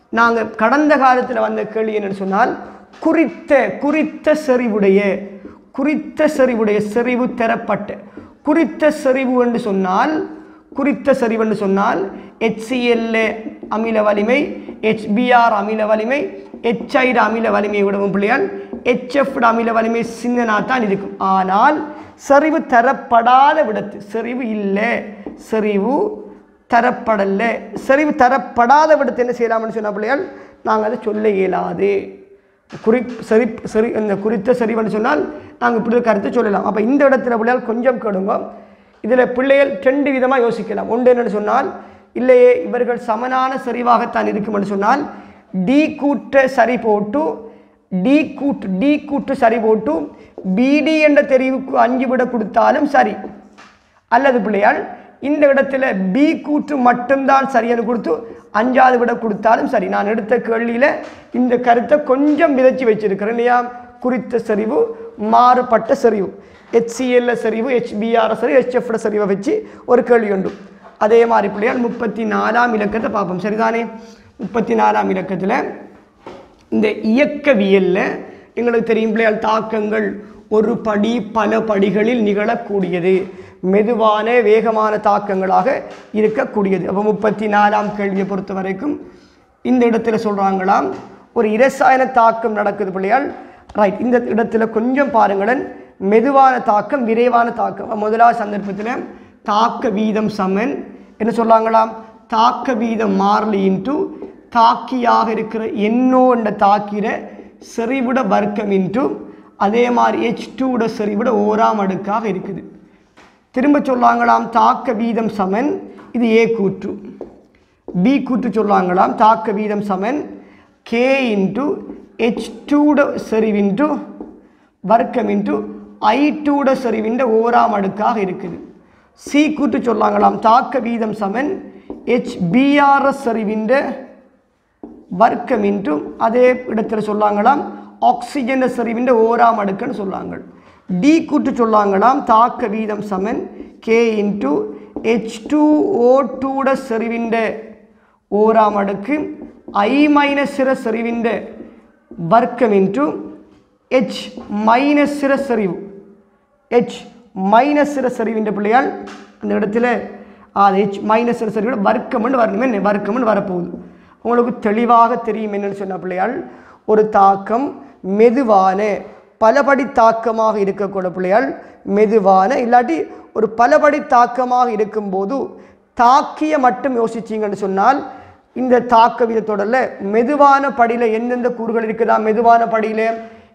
[SPEAKER 1] நாங்கள் கடந்த காலத்தில் வந்த கேள்வி என்னென்னு சொன்னால் குறித்த குறித்த செறிவுடைய குறித்த செறிவுடைய செறிவு தரப்பட்ட குறித்த செறிவு என்று சொன்னால் குறித்த சரிவுன்னு சொன்னால் HCl அமில வலிமை HBr அமில வலிமை ஹெச்ஐடு அமில வலிமையை விடவும் பிள்ளையால் HF அமில வலிமை சின்னனா தான் இருக்கும். ஆனால் சரிவு தரப்படாத விடத்து சரிவு இல்லை சரிவு தரப்படல சரிவு தரப்படாத விடத்து என்ன செய்யலாம்னு சொன்ன பிள்ளையால் நாங்கள் அதை சொல்ல இயலாது. குறி சரி சரி இந்த குறித்த சரிவுன்னு சொன்னால் நாங்கள் இப்படி கருத்தை சொல்லலாம். அப்போ இந்த இடத்துல பிள்ளையால் கொஞ்சம் கெடுங்க. இதில் பிள்ளைகள் ரெண்டு விதமாக யோசிக்கலாம். ஒன்று என்னென்னு சொன்னால் இல்லையே இவர்கள் சமனான சரிவாகத்தான் இருக்கும்னு சொன்னால் டி கூட்ட சரி போட்டு டி கூட்டு டி கூட்டு சரி போட்டு பிடி என்ற தெரிவுக்கு அஞ்சு விட கொடுத்தாலும் சரி. அல்லது பிள்ளையால் இந்த இடத்துல பி கூற்று மட்டும்தான் சரியான கொடுத்து அஞ்சாவது விட கொடுத்தாலும் சரி. நான் எடுத்த கேள்வியில் இந்த கருத்தை கொஞ்சம் விதைச்சி வச்சிருக்கிறேன் இல்லையா? குறித்த சரிவு மாறுபட்ட சரிவு ஹெச்சிஎல்ல சரிவு ஹெச்பிஆர் சரிவு ஹெச்எஃப்ட சரிவை வச்சு ஒரு கேள்வி உண்டு. அதே மாதிரி பிள்ளையால் முப்பத்தி நாலாம் இலக்கத்தை பார்ப்போம். சரிதானே? முப்பத்தி நாலாம் இலக்கத்தில் இந்த இயக்கவியலில் எங்களுக்கு தெரியும் பிள்ளையால் தாக்கங்கள் ஒரு படி பல படிகளில் நிகழக்கூடியது. மெதுவான வேகமான தாக்கங்களாக இருக்கக்கூடியது. அப்போ முப்பத்தி நாலாம் கேள்வியை பொறுத்த வரைக்கும் இந்த இடத்துல சொல்கிறாங்களாம் ஒரு இரசாயன தாக்கம் நடக்குது பிள்ளையால் ரைட் இந்த இடத்துல கொஞ்சம் பாருங்களேன். மெதுவான தாக்கம் விரைவான தாக்கம். முதலாவது சந்தர்ப்பத்தில் தாக்க வீதம் சமன். என்ன சொல்கிறாங்களாம் தாக்க வீதம் மாறலி இன்ட்டு தாக்கியாக இருக்கிற எண்ணோ என்ற தாக்கிற செறிவிட வர்க்கம் இன்ட்டு அதே மாதிரி ஹெச் டூட செறிவிட ஓராம் அடுக்காக இருக்குது. திரும்ப சொல்லாங்களாம்? தாக்க வீதம் சமன். இது ஏ கூற்று. பி கூற்று சொல்லாங்களாம்? தாக்க வீதம் சமன். கே இன்ட்டு ஹெச் டூட செறிவின்ட்டு வர்க்கம் இன்ட்டு ஐ டூட செறிவின்ற ஓராம் அடுக்காக இருக்குது. சி கூட்டு சொல்லாங்களாம். தாக்க வீதம் சமன். ஹெச் பிஆர்எஸ் செறிவின்ற வர்க்கம் என்றும் அதே இடத்துல சொல்லாங்களாம். ஆக்சிஜன் சரிவின்ற ஓராம் அடுக்குன்னு சொல்லாங்க டி கூட்டு சொல்லாங்களாம். தாக்க வீதம் சமன். K into H two O டூட செறிவின்ற ஓராம் அடுக்கு. ஐ மைனஸ் செறிவின்ற வர்க்கம் இன்ட்டு ஹெச் மைனஸ் செறிவு ஹெச் மைனஸ் சரிவின்ற பிள்ளையால் அந்த இடத்துல அது ஹெச் மைனஸ் சரிவோட வர்க்கம்னு வரணுமே வர்க்கம்னு வரப்போகுது. உங்களுக்கு தெளிவாக தெரியும் என்னென்னு சொன்ன பிள்ளையால் ஒரு தாக்கம் மெதுவான பலபடி தாக்கமாக இருக்கக்கூட பிள்ளையால் மெதுவான இல்லாட்டி ஒரு பலபடி தாக்கமாக இருக்கும்போது தாக்கிய மட்டும் யோசிச்சீங்கன்னு சொன்னால் இந்த தாக்க விதத்தொடரில் மெதுவான படியில் எந்தெந்த கூறுகள் இருக்குதா? மெதுவான படியில்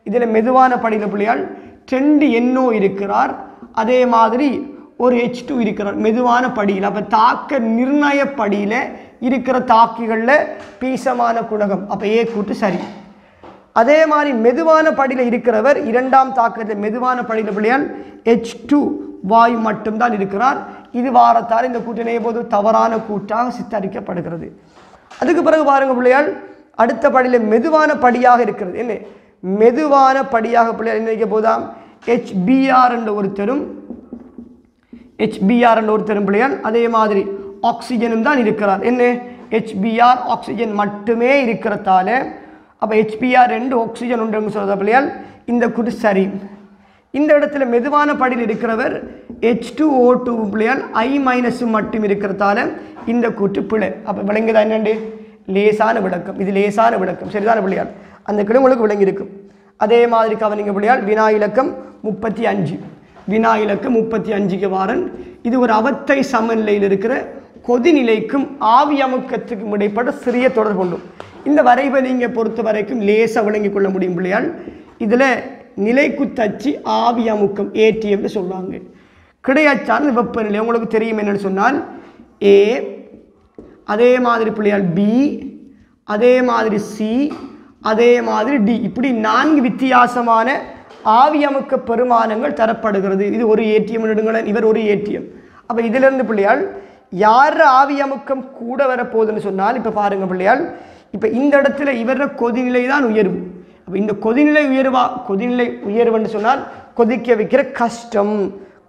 [SPEAKER 1] இதில் மெதுவான படியில் பிள்ளையால் ரெண்டு எண்ணோ இருக்கிறார் அதே மாதிரி ஒரு ஹெச் டூ இருக்கிறார். மெதுவான படியில் அப்போ தாக்க நிர்ணய படியில் இருக்கிற தாக்கிகளில் பீசமான குணகம். அப்போ ஏ கூட்டு சரி. அதே மாதிரி மெதுவான படியில் இருக்கிறவர் இரண்டாம் தாக்கத்தில் மெதுவான படியில் பிள்ளையால் ஹெச் டூ வாயு மட்டும்தான் இருக்கிறார். இது வாரத்தால் இந்த கூட்டினை போது தவறான கூட்டாக சித்தரிக்கப்படுகிறது. அதுக்கு பிறகு பாருங்கள் பிள்ளையால் அடுத்த படியில் மெதுவான படியாக இருக்கிறது. என்ன? மெதுவான படியாக பிள்ளையார் என்ன வைக்க போதாம்? ஹெச்பிஆர் என்ற ஒருத்தரும் ஹெச்பிஆர் என்ற ஒருத்தரும் பிள்ளையால் அதே மாதிரி ஆக்சிஜனும் தான் இருக்கிறார். என்ன? ஹெச்பிஆர் ஆக்சிஜன் மட்டுமே இருக்கிறதால அப்போ ஹெச்பிஆர் ரெண்டு ஆக்சிஜன் உண்டுன்னு சொல்கிறத பிள்ளையால் இந்த கூட்டு சரி. இந்த இடத்துல மெதுவான படியில் இருக்கிறவர் ஹெச் டூ ஓ டூ பிள்ளையால் ஐ மைனஸும் மட்டும் இருக்கிறதால இந்த கூட்டு பிழை. அப்போ விளங்குதா என்னண்டு? லேசான விளக்கம். இது லேசான விளக்கம். சரிதான பிள்ளையால் அந்த கிளை உங்களுக்கு விளங்கியிருக்கும் அதே மாதிரி கவனிங்க பிள்ளையால் வினா இலக்கம் முப்பத்தி அஞ்சு. வினா இலக்கம் முப்பத்தி அஞ்சுக்கு வாரன். இது ஒரு அவத்தை சமநிலையில் இருக்கிற கொதிநிலைக்கும் ஆவி அமுக்கத்துக்கும் இடைப்பட்ட சிறிய தொடர்பு கொண்டும் இந்த வரைவை நீங்கள் பொறுத்த வரைக்கும் லேசாக விளங்கி கொள்ள முடியும் பிள்ளையால். இதில் நிலைக்குத்தச்சு ஆவி அமுக்கம் ஏடிஎம்னு சொல்லுவாங்க. கிடையாச்சார்ந்த வெப்பநிலை உங்களுக்கு தெரியும் என்னன்னு சொன்னால் ஏ அதே மாதிரி பிள்ளையால் பி அதே மாதிரி சி அதே மாதிரி டி இப்படி நான்கு வித்தியாசமான ஆவியமுக்க பெருமானங்கள் தரப்படுகிறது. இது ஒரு ஏடிஎம் எடுங்களேன் இவர் ஒரு ஏடிஎம் அப்போ இதிலிருந்து பிள்ளையால் யார் ஆவியமுக்கம் கூட வரப்போகுதுன்னு சொன்னால் இப்போ பாருங்கள் பிள்ளையால் இப்போ இந்த இடத்துல இவர கொதிநிலை தான் உயர்வு. அப்போ இந்த கொதிநிலை உயர்வா கொதிநிலை உயர்வுன்னு சொன்னால் கொதிக்க வைக்கிற கஷ்டம்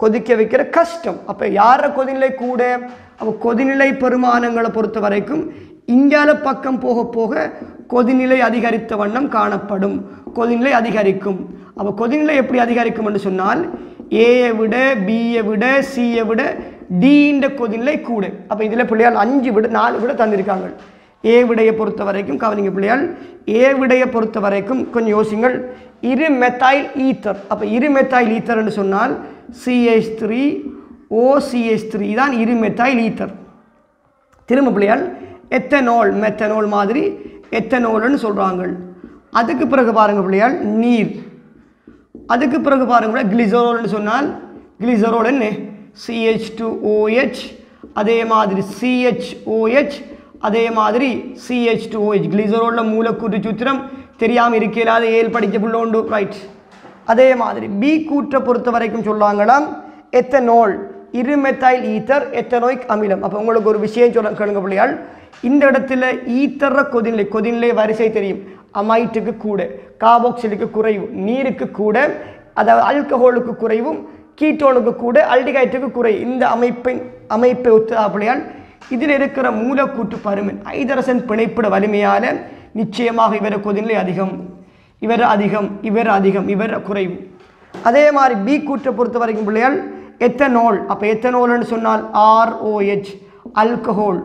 [SPEAKER 1] கொதிக்க வைக்கிற கஷ்டம். அப்போ யார கொதிநிலை கூட? அப்போ கொதிநிலை பெருமானங்களை பொறுத்த வரைக்கும் இங்கால பக்கம் போக போக கொதிநிலை அதிகரித்த வண்ணம் காணப்படும். கொதிநிலை அதிகரிக்கும். அப்போ கொதிநிலை எப்படி அதிகரிக்கும் என்று சொன்னால் ஏயை விட பியை விட சியை விட டீன்ற கொதிநிலை கூடு. அப்போ இதில் பிள்ளையால் அஞ்சு விட நாலு விட தந்திருக்காங்க. ஏ விடையை பொறுத்த வரைக்கும் கவனிங்க பிள்ளையால் ஏ விடையை பொறுத்த வரைக்கும் கொஞ்சம் யோசிங்கள். இரு மெத்தாயில் ஈத்தர் அப்போ இரு மெத்தாயில் ஈத்தர்னு சொன்னால் சிஎஸ் த்ரீ ஓசிஹெச் த்ரீ தான் இரு மெத்தாயில் ஈத்தர் திரும்ப பிள்ளையால் எத்தனோல் மெத்தனோல் மாதிரி எத்தனோல்னு சொல்கிறாங்க அதுக்கு பிறகு பாருங்கள் பிள்ளையால் நீர். அதுக்கு பிறகு பாருங்கள் கிளிசரோல்னு சொன்னால் கிளிசரோல் என்ன? சிஹெச் டு ஓஹெச் அதே மாதிரி சிஹெச்ஓஹெச் அதே மாதிரி சிஹெச் டு ஓஹெச் கிளிசரோலில் மூலக்கூற்று சூத்திரம் தெரியாமல் இருக்கலாத ஏல் படிக்க புள்ளோண்டு ரைட் அதே மாதிரி பி கூற்றை பொறுத்த வரைக்கும் சொல்லாங்களாம் எத்தனோல். இருமெத்தாயில் ஈத்தர் எத்தனோய்க் அமிலம். அப்போ உங்களுக்கு ஒரு விஷயம் சொல்ல கேளுங்க பிள்ளையால் இந்த இடத்துல ஈத்தர கொதிநிலை கொதிநிலை வரிசை தெரியும். அமைட்டுக்கு கூட காபோக்சிலுக்கு குறைவு நீருக்கு கூட அதாவது அல்கஹோலுக்கு குறைவும் கீட்டோனுக்கு கூட அல்டிகைட்டுக்கு குறை இந்த அமைப்பின் அமைப்பை ஒத்தாப்படியால் இதில் இருக்கிற மூலக்கூட்டு பருமன் ஐதரசன் பிணைப்பிட வலிமையால் நிச்சயமாக இவர கொதிநிலை அதிகம். இவர் அதிகம் இவர் அதிகம் இவர் குறைவு. அதே மாதிரி பி கூற்றை பொறுத்த வரைக்கும் பிள்ளையால் எத்தனோல். அப்போ எத்தனோல்னு சொன்னால் ஆர்ஓஹெச் அல்கஹோல்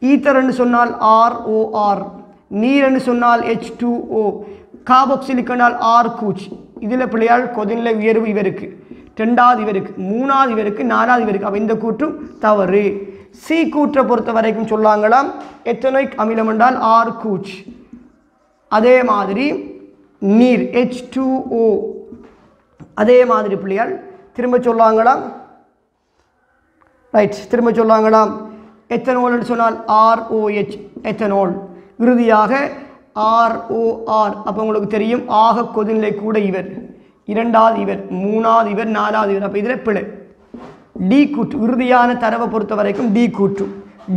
[SPEAKER 1] ஈத்தர்னு சொன்னால் ஆர்ஓஆர் நீர்னு சொன்னால் ஹெச் டூ ஓ காபோக்சிலிக்கனால் ஆர் கூச் இதில் பிள்ளையால் கொதிநிலை உயர்வு இவருக்கு. ரெண்டாவது இவருக்கு. மூணாவது இவருக்கு. நாலாவது இவருக்கு. அப்போ இந்த கூற்றும் தவறு. சி கூற்றை பொறுத்த வரைக்கும் சொல்லாங்களாம். எத்தனோய்க் அமிலம் என்றால் ஆர் கூச் அதே மாதிரி நீர் ஹெச் டூ ஓ அதே மாதிரி பிள்ளையால் திரும்ப சொல்லாங்களாம்? ரைட் திரும்ப சொல்லாங்களாம். எத்தனோல்னு சொன்னால் ஆர்ஓஹெச் எத்தனோல். இறுதியாக ஆர்ஓஆர் அப்போ உங்களுக்கு தெரியும் ஆக கொதிநிலை கூட இவர். இரண்டாவது இவர் மூணாவது இவர் நாலாவது இவர் அப்போ இதில் பிழை. டி கூற்று இறுதியான தரவை பொறுத்த வரைக்கும் டி கூற்று.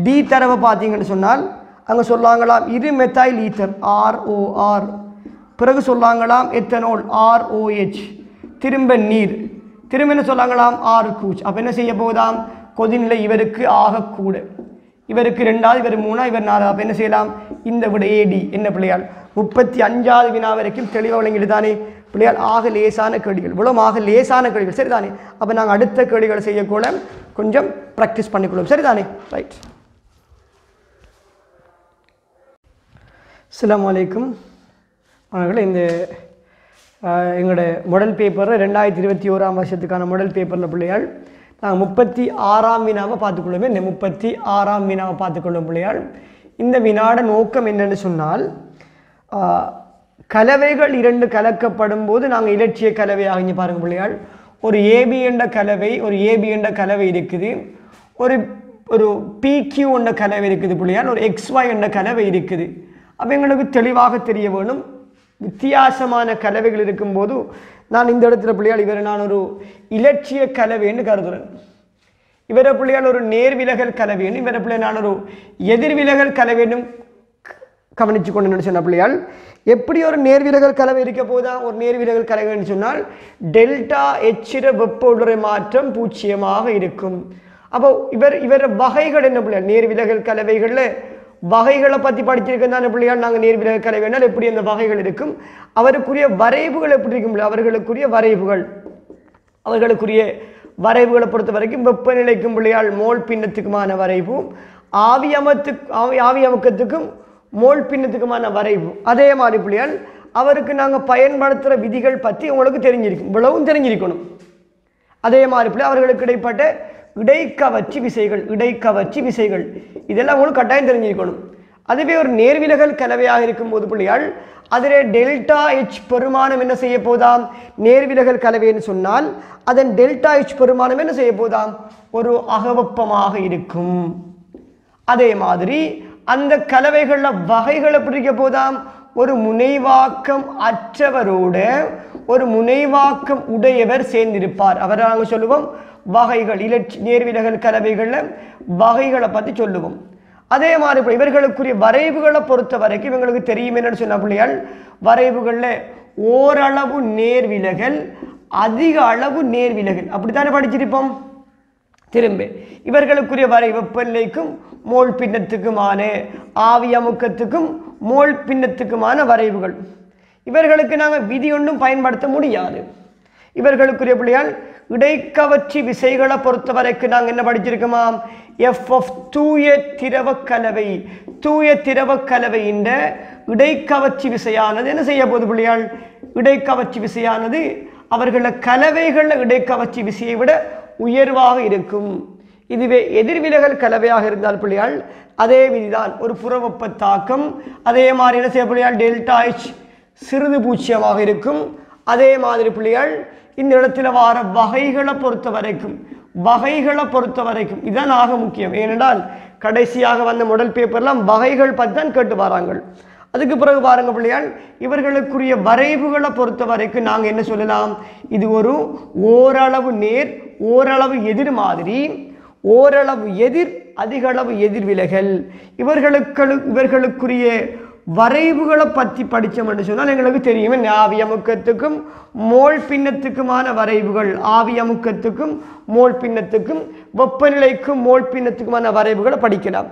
[SPEAKER 1] டி தரவை பார்த்தீங்கன்னு சொன்னால் அங்கே சொல்லாங்களாம் இரு மெத்தாயில் ஈத்தர் ஆர்ஓஆர் பிறகு சொல்லாங்களாம் எத்தனோல் ஆர்ஓஹெச் திரும்ப நீர். திரும்ப என்ன சொல்லாங்களாம் ஆறு கூச். அப்போ என்ன செய்ய போதாம் கொதிநிலை இவருக்கு ஆகக்கூட இவருக்கு ரெண்டாவது இவர் மூணா இவர் நாலாவது அப்போ என்ன செய்யலாம்? இந்த விட ஏடி என்ன பிள்ளையால்? முப்பத்தி அஞ்சாவது வினா வரைக்கும் தெளிவாக விளங்கிட்டு தானே பிள்ளையால் ஆக லேசான கேள்விகள். உலகமாக லேசான கேள்விகள். சரிதானே? அப்போ நாங்கள் அடுத்த கேள்விகளை செய்யக்கூட கொஞ்சம் ப்ராக்டிஸ் பண்ணிக்கொள்ளும் சரிதானே? ரைட் அஸ்ஸலாமு அலைக்கும். அவர்கள் இந்த எங்களோட மாடல் பேப்பர் ரெண்டாயிரத்தி இருபத்தி ஓராம் வருஷத்துக்கான மாடல் பேப்பரில் பிள்ளையாள். நாங்கள் முப்பத்தி ஆறாம் வினாவை பார்த்துக்கொள்ளுமே. இந்த முப்பத்தி ஆறாம் வினாவை பார்த்துக்கொள்ளும் பிள்ளையாள். இந்த வினாட நோக்கம் என்னன்னு சொன்னால் கலவைகள் இரண்டு கலக்கப்படும் போது நாங்கள் இலட்சிய கலவை ஆகிஞ்சு பாருங்க பிள்ளையாள். ஒரு ஏபி என்ற கலவை ஒரு ஏபி என்ற கலவை இருக்குது. ஒரு ஒரு பிக்யூ என்ற கலவை இருக்குது பிள்ளையால் ஒரு எக்ஸ்ஒய் என்ற கலவை இருக்குது. அப்போ எங்களுக்கு தெளிவாக தெரிய வேணும். வித்தியாசமான கலவைகள் இருக்கும்போது நான் இந்த இடத்துல பிள்ளையால் இவரை நான் ஒரு இலட்சிய கலவைன்னு கருதுறேன். இவரை பிள்ளையால் ஒரு நேர்விலகல் கலவையும் இவரை பிள்ளையான ஒரு எதிர்விலகல் கலவைன்னு கவனித்து கொண்டு சொன்ன பிள்ளையால் எப்படி ஒரு நேர்விலகல் கலவை இருக்க போதா ஒரு நேர்விலகல் கலவைன்னு சொன்னால் டெல்டா எச்சிர வெப்ப உடரை மாற்றம் பூச்சியமாக இருக்கும். அப்போ இவர் இவர வகைகள் என்ன பிள்ளையால்? நேர்விலகல் கலவைகளில் வகைகளை பற்றி படிச்சிருக்கேன் தானே பிள்ளையால் நாங்கள் நேர்விலகல் வேணால் எப்படி அந்த வகைகள் இருக்கும்? அவருக்குரிய வரைவுகள் எப்படி இருக்கும் பிள்ளை? அவர்களுக்குரிய வரைவுகள். அவர்களுக்குரிய வரைவுகளை பொறுத்த வரைக்கும் வெப்பநிலைக்கும் பிள்ளையால் மோல் பின்னத்துக்குமான வரைவும் ஆவியமத்து ஆவி ஆவி அமுக்கத்துக்கும் மோல் பின்னத்துக்குமான வரைவு. அதே மாதிரி பிள்ளையால் அவருக்கு நாங்கள் பயன்படுத்துகிற விதிகள் பற்றி உங்களுக்கு தெரிஞ்சிருக்கும். இவ்வளவும் தெரிஞ்சிருக்கணும். அதே மாதிரி பிள்ளை அவர்களுக்கு இடைப்பட்ட இடைக்கவர்ச்சி விசைகள் இடைக்கவர்ச்சி விசைகள். இதெல்லாம் உங்களுக்கு கட்டாயம் தெரிஞ்சிருக்கணும். அதுவே ஒரு நேர்விலகல் கலவையாக இருக்கும்போது பிள்ளையால் அதிலே டெல்டா ஹெச் பெருமானம் என்ன செய்ய போதாம்? நேர்விலகல் கலவைன்னு சொன்னால் அதன் டெல்டா ஹெச் பெருமானம் என்ன செய்ய போதாம்? ஒரு அகவப்பமாக இருக்கும். அதே மாதிரி அந்த கலவைகளில் வகைகளை பிடிக்க போதாம்? ஒரு முனைவாக்கம் அற்றவரோட ஒரு முனைவாக்கம் உடையவர் சேர்ந்திருப்பார். அவரை நாங்கள் சொல்லுவோம் வகைகள் இலட்சி நேர்விலகல் கலவைகளில் வகைகளை பற்றி சொல்லுவோம். அதே மாதிரி இப்போ இவர்களுக்குரிய வரைவுகளை பொறுத்த வரைக்கும் இவங்களுக்கு தெரியும் என்னன்னு சொன்ன பிள்ளையால் வரைவுகளில் ஓரளவு நேர்விலகல் அதிக அளவு நேர்விலகல். அப்படித்தானே படிச்சிருப்போம்? திரும்ப. இவர்களுக்குரிய வரை வெப்பநிலைக்கும் மோல் பின்னத்துக்குமான ஆவி அமுக்கத்துக்கும் மோல் பின்னத்துக்குமான வரைவுகள். இவர்களுக்கு நாங்கள் விதி ஒன்றும் பயன்படுத்த முடியாது. இவர்களுக்குரிய பிள்ளையால் இடைக்கவற்றி விசைகளை பொறுத்த வரைக்கும் நாங்கள் என்ன படிச்சிருக்கோமாம்? எஃப் எஃப் தூய திரவ கலவை தூய திரவ கலவையின் இடைக்கவர்ச்சி விசையானது என்ன செய்ய போது பிள்ளையால்? இடைக்கவர்ச்சி விசையானது அவர்கள கலவைகளில் இடைக்கவர்ச்சி விசையை விட உயர்வாக இருக்கும். இதுவே எதிர்விலகல் கலவையாக இருந்தால் பிள்ளையால் அதே விதிதான். ஒரு புறவெப்ப தாக்கம். அதே மாதிரி என்ன செய்ய பிள்ளையால்? டெல்டா சிறிது பூச்சியமாக இருக்கும். அதே மாதிரி பிள்ளைகள் இந்த இடத்துல வார வகைகளை பொறுத்த வரைக்கும் வகைகளை பொறுத்த வரைக்கும் இதுதான் ஆக முக்கியம். ஏனென்றால் கடைசியாக வந்த முதல் பேப்பர்லாம் வகைகள் பற்றி தான் கேட்டு வராங்கள். அதுக்கு பிறகு பாருங்க பிள்ளையால் இவர்களுக்குரிய வரைவுகளை பொறுத்த வரைக்கும் நாங்கள் என்ன சொல்லலாம்? இது ஒரு ஓரளவு நேர் ஓரளவு எதிர் மாதிரி ஓரளவு எதிர் அதிகளவு எதிர்விலைகள் இவர்களுக்கு இவர்களுக்குரிய வரைவுகளை பற்றி படித்தோம்னு சொன்னால் எங்களுக்கு தெரியும். என்ன ஆவி அமுக்கத்துக்கும் மோல் பின்னத்துக்குமான வரைவுகள். ஆவி அமுக்கத்துக்கும் மோல் பின்னத்துக்கும் வெப்பநிலைக்கும் மோல் பின்னத்துக்குமான வரைவுகளை படிக்கலாம்.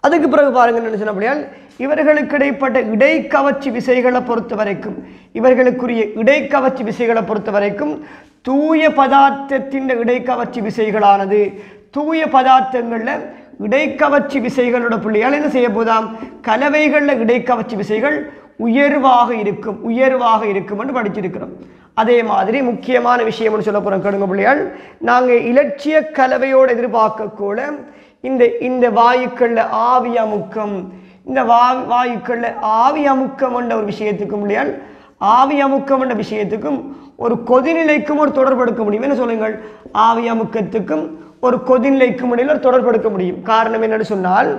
[SPEAKER 1] அதுக்கு பிறகு பாருங்க என்ன சொன்ன அப்படியால் இவர்களுக்கு இடைப்பட்ட இடைக்கவர்ச்சி விசைகளை பொறுத்த வரைக்கும் இவர்களுக்குரிய இடைக்கவர்ச்சி விசைகளை பொறுத்த வரைக்கும் தூய பதார்த்தத்தின் இடைக்கவர்ச்சி விசைகளானது. தூய பதார்த்தங்களில் இடைக்கவர்ச்சி விசைகளோட புள்ளியால் என்ன செய்ய போதாம்? கலவைகளில் இடைக்கவர்ச்சி விசைகள் உயர்வாக இருக்கும் உயர்வாக இருக்கும் என்று படிச்சிருக்கிறோம். அதே மாதிரி முக்கியமான விஷயம்னு சொல்ல போகிறோம் கடுங்க பிள்ளையால் நாங்கள் இலட்சிய கலவையோடு எதிர்பார்க்கக்கூட இந்த இந்த வாயுக்களில் ஆவி அமுக்கம் இந்த வா வாயுக்களில் ஆவி அமுக்கம் என்ற ஒரு விஷயத்துக்கும் இல்லையால் ஆவி அமுக்கம் என்ற விஷயத்துக்கும் ஒரு கொதிநிலைக்கும் ஒரு தொடர்பு எடுக்க முடியும். என்ன சொல்லுங்கள்? ஆவி அமுக்கத்துக்கும் ஒரு கொதிநிலைக்கும் இடையில் ஒரு தொடர்பு எடுக்க முடியும். காரணம் என்னன்னு சொன்னால்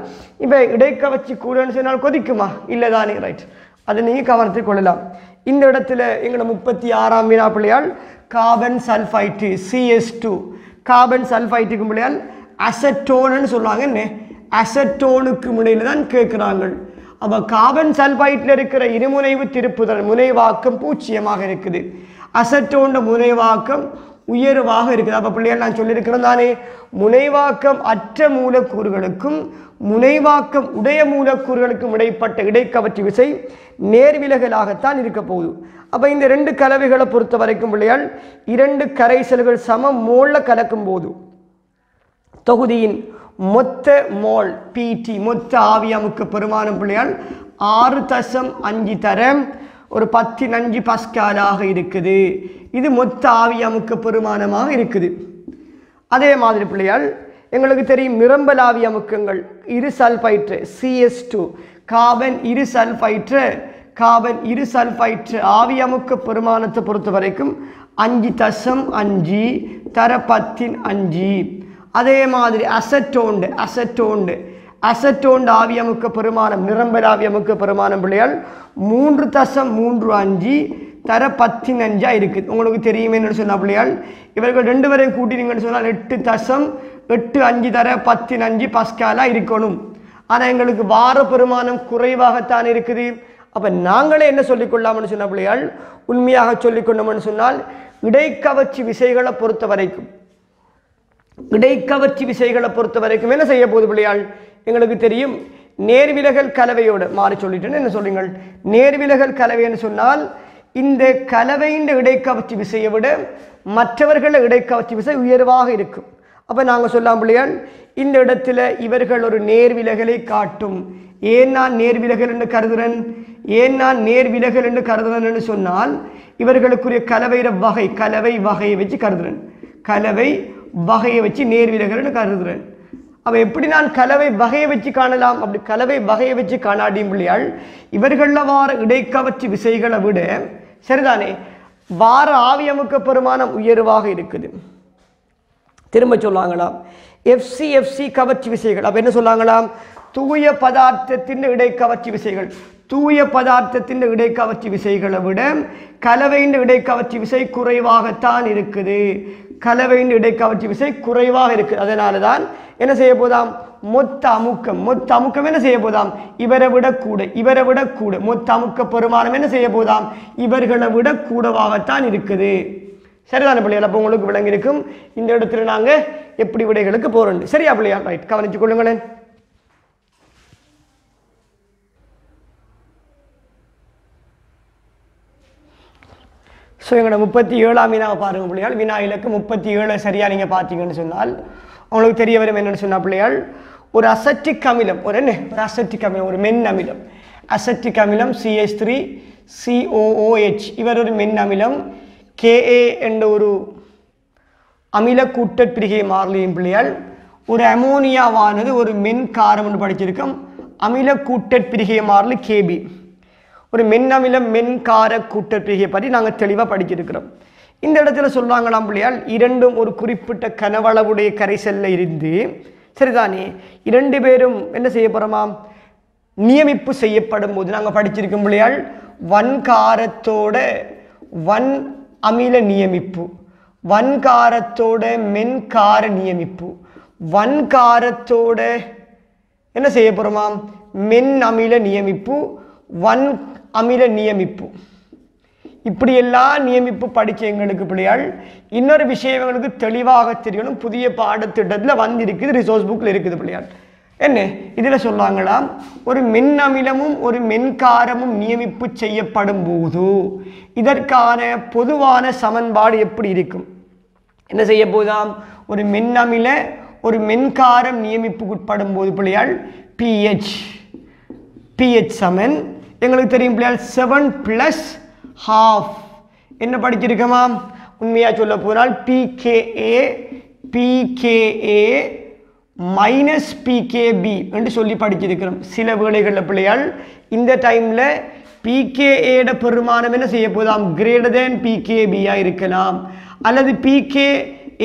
[SPEAKER 1] இப்போ இடைக்கவச்சி கூடன்னு சொன்னால் கொதிக்குமா? இல்லை தானே ரைட் அதை நீங்கள் கவனத்தில் கொள்ளலாம். இந்த இடத்துல எங்களை முப்பத்தி ஆறாம் வினா பிள்ளையால் carbon sulphide CS two carbon சல்ஃபைட்டுக்கு பிள்ளையால் அசட்டோன்னு சொல்லுவாங்க என்ன? அசட்டோனுக்கு முனையில் தான் கேட்குறாங்க அப்போ கார்பன் சல்ஃபைட்டில் இருக்கிற இருமுனைவு திருப்புதல் முனைவாக்கம் பூச்சியமாக இருக்குது. அசட்டோன்ற முனைவாக்கம் உயர்வாக இருக்குது. அப்போ பிள்ளைகள் நான் சொல்லியிருக்கிறேன் தானே? முனைவாக்கம் அற்ற மூலக்கூறுகளுக்கும் முனைவாக்கம் உடைய மூலக்கூறுகளுக்கும் இடைப்பட்ட இடைக்கவற்றி விசை நேர்விலகலாகத்தான் இருக்க போகுது. அப்போ இந்த ரெண்டு கலவைகளை பொறுத்த வரைக்கும் பிள்ளைகள் இரண்டு கரைசல்கள் சம மோலில் கலக்கும் போது தொகுதியின் மொத்த மோல் பிடி மொத்த ஆவியாமுக்கு பெருமானம் பிள்ளையால் ஆறு தசம் அஞ்சு தரம் ஒரு பத்து நஞ்சு பஸ்காலாக இருக்குது. இது மொத்த ஆவி அமுக்க பெருமானமாக இருக்குது. அதே மாதிரி பிள்ளையால் எங்களுக்கு தெரியும் நிரம்பல் ஆவி அமுக்கங்கள். இரு சல்ஃபைட்ரு சிஎஸ் டூ கார்பன் இரு சல்ஃபைட்ரு கார்பன் இரு சல்ஃபைட்ரு ஆவி அமுக்க பெருமானத்தை பொறுத்த வரைக்கும் அஞ்சு தசம் அஞ்சு தர பத்தின் அஞ்சு. அதே மாதிரி அசட்டோண்டு அசட்டோண்டு. அசட்டோண்ட் ஆவியமுக்க பெருமானம் நிரம்பல் ஆவியமுக்க பெருமானம் பிள்ளையால் மூன்று தசம் மூன்று அஞ்சு தர பதினஞ்சா இருக்குது. உங்களுக்கு தெரியுமே என்னன்னு சொன்ன பிள்ளையால் இவர்கள் ரெண்டு பேரையும் கூட்டினீங்கன்னு சொன்னால் எட்டு தசம் எட்டு அஞ்சு தர பத்தினஞ்சு பஸ்காலா இருக்கணும். ஆனால் எங்களுக்கு வார பெருமானம் குறைவாகத்தான் இருக்குது. அப்போ நாங்களே என்ன சொல்லிக்கொள்ளாமன்னு சொன்ன பிள்ளையால் உண்மையாக சொல்லிக்கொண்டோம்னு சொன்னால் இடைக்கவர்ச்சி விசைகளை பொறுத்த வரைக்கும் இடைக்கவர்ச்சி விசைகளை பொறுத்த வரைக்கும் என்ன செய்ய போகுது பிள்ளையாள் எங்களுக்கு தெரியும். நேர்விலகல் கலவையோடு மாறி சொல்லிட்டேன்னு என்ன சொல்றீங்கள்? நேர்விலகல் கலவைன்னு சொன்னால் இந்த கலவையின் இடைக்கவர்ச்சி விசையை விட மற்றவர்கள இடைக்கவர்ச்சி விசை உயர்வாக இருக்கும். அப்போ நாங்கள் சொல்லலாம் பிள்ளையாள் இந்த இடத்துல இவர்கள் ஒரு நேர்விலகலை காட்டும். ஏன் நான் நேர்விலகல் என்று கருதுகிறேன் ஏன் நான் நேர்விலகல் என்று கருதுறேன்னு சொன்னால் இவர்களுக்குரிய கலவையிற வகை கலவை வகையை வச்சு கருதுகிறேன் கலவை வகையை வச்சு நேர்விலகல்னு கருதுகிறேன் அவ எப்படி நான் கலவை வகையை வச்சு காணலாம்? அப்படி கலவை வகையை வச்சு காணாடியும் பிள்ளையாள் இவர்களில் வார இடைக்கவற்று விசைகளை விட சரிதானே? வார ஆவியமுக்க பெருமானம் உயர்வாக இருக்குது. திரும்ப சொல்லுவாங்களாம் எஃப்சி எஃப்சி கவர்ச்சி விசைகள். அப்போ என்ன சொல்லுவாங்களாம் தூய பதார்த்தத்தின் இடைக்கவர்ச்சி விசைகள். தூய பதார்த்தத்தின் இடைக்கவர்ச்சி விசைகளை விட கலவையின் இடைக்கவர்ச்சி விசை குறைவாகத்தான் இருக்குது. கலவையின் இடைக்கவர்ச்சி விசை குறைவாக இருக்குது. அதனால தான் என்ன செய்ய போதாம்? மொத்த அமுக்கம் மொத்த அமுக்கம் என்ன செய்ய போதாம்? இவரை விட கூட இவரை விட கூட மொத்த அமுக்க பெருமானம் என்ன செய்ய போதாம்? இவர்களை விட கூடவாகத்தான் இருக்குது. சரிதான பிள்ளைகள்? அப்போ உங்களுக்கு விளங்கி இருக்கும் இந்த இடத்துல நாங்கள் எப்படி விடைகளுக்கு போகிறோம் சரியா பிள்ளையா? ரைட் கவனிச்சு கொள்ளுங்களேன். ஸோ எங்களோட முப்பத்தி ஏழாம் வினாவை பாருங்க பிள்ளையாள் வினா இலக்கு முப்பத்தி ஏழு சரியாக நீங்கள் பார்த்தீங்கன்னு சொன்னால் அவங்களுக்கு தெரிய வரும் என்னன்னு சொன்னால் பிள்ளையாள் ஒரு அசட்டிக் அமிலம் ஒரு என்ன? ஒரு அசட்டிக் அமிலம் ஒரு மென் அமிலம். அசட்டிக் அமிலம் சிஎஸ் த்ரீ சிஓஓஹெச் இவர் ஒரு மென் அமிலம். கேஏ என்ற ஒரு அமில கூட்டப்பிரிகை மாறலியும் பிள்ளையால் ஒரு அமோனியாவானது ஒரு மென் காரம் என்று படிச்சிருக்கோம். அமில கூட்டப்பிரிகை மாறலி கேபி ஒரு மென் அமிலம் மென் கார கூட்டப்பிரிகை பற்றி நாங்கள் தெளிவாக படிச்சிருக்கிறோம். இந்த இடத்துல சொல்லுவாங்களாம் பிள்ளையால் இரண்டும் ஒரு குறிப்பிட்ட கனவளவுடைய கரைசல்ல இருந்து சரிதானே? இரண்டு பேரும் என்ன செய்ய போகிறோமாம் நியமிப்பு செய்யப்படும் போது நாங்கள் படிச்சிருக்கோம் பிள்ளையால் வன்காரத்தோட வன் அமில நியமிப்பு வன்காரத்தோட மென்கார நியமிப்பு வன்காரத்தோட என்ன செய்ய போகிறோமாம் மென் அமில நியமிப்பு வன் அமில நியமிப்பு. இப்படியெல்லாம் நியமிப்பு படிச்ச எங்களுக்கு பிள்ளைகள் இன்னொரு விஷயம் எங்களுக்கு தெளிவாக தெரியணும். புதிய பாடத்திட்டத்தில் வந்திருக்குது ரிசோர்ஸ் புக்கில் இருக்குது பிள்ளையால் என்ன? இதில் சொல்லாங்களாம் ஒரு மென் அமிலமும் ஒரு மென்காரமும் நியமிப்பு செய்யப்படும் போது இதற்கான பொதுவான சமன்பாடு எப்படி இருக்கும்? என்ன செய்ய போதாம்? ஒரு மென்னமில ஒரு மென்காரம் நியமிப்புக்குட்படும் போது பிள்ளையால் பிஹெச் பிஹெச் சமன். எங்களுக்கு தெரியும் பிள்ளையால் செவன் ப்ளஸ் ஹாஃப் என்ன படிச்சிருக்கோமா உண்மையாக சொல்ல போனால் பிகேஏ பிகேஏ மைனஸ் பிகேபி என்று சொல்லி படிச்சிருக்கிறோம். சில வேளைகளில் பிள்ளையால் இந்த டைமில் பிகேஏட பெருமானம் என்ன செய்ய போதாம்? கிரேட்டர் தேன் பிகேபியாக இருக்கலாம். அல்லது பிகே